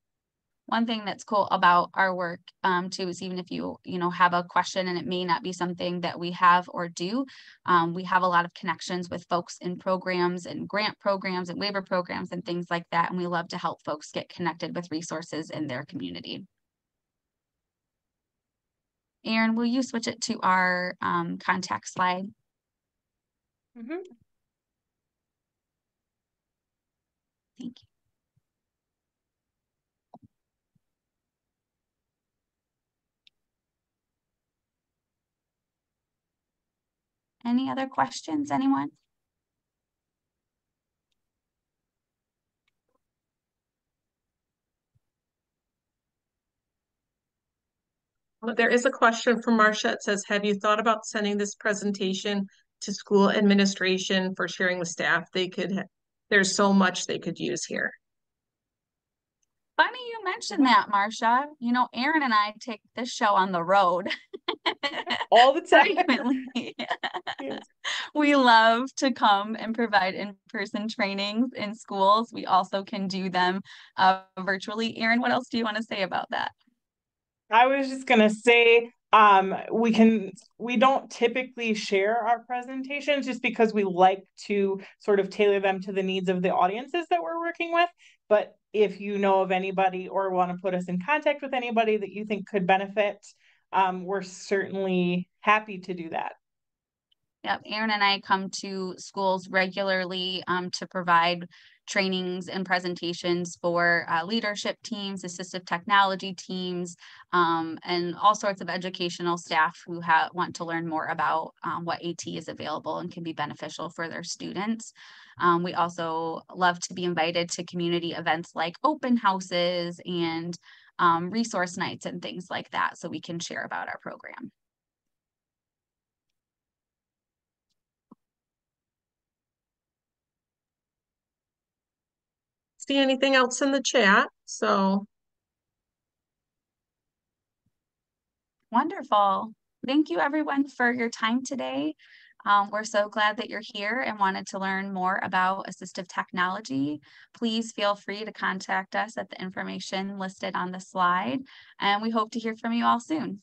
one thing that's cool about our work um, too is even if you you know have a question and it may not be something that we have or do um, we have a lot of connections with folks in programs and grant programs and waiver programs and things like that and we love to help folks get connected with resources in their community Erin, will you switch it to our um, contact slide? Mm -hmm. Thank you. Any other questions, anyone? There is a question from Marcia. It says, have you thought about sending this presentation to school administration for sharing with staff? They could, there's so much they could use here. Funny you mentioned that, Marcia. You know, Erin and I take this show on the road. All the time. yes. We love to come and provide in-person trainings in schools. We also can do them uh, virtually. Erin, what else do you want to say about that? I was just going to say um we can we don't typically share our presentations just because we like to sort of tailor them to the needs of the audiences that we're working with but if you know of anybody or want to put us in contact with anybody that you think could benefit um, we're certainly happy to do that Yep, Erin and I come to schools regularly um, to provide trainings and presentations for uh, leadership teams, assistive technology teams, um, and all sorts of educational staff who have want to learn more about um, what AT is available and can be beneficial for their students. Um, we also love to be invited to community events like open houses and um, resource nights and things like that so we can share about our program. See anything else in the chat? So Wonderful. Thank you everyone for your time today. Um, we're so glad that you're here and wanted to learn more about assistive technology. Please feel free to contact us at the information listed on the slide, and we hope to hear from you all soon.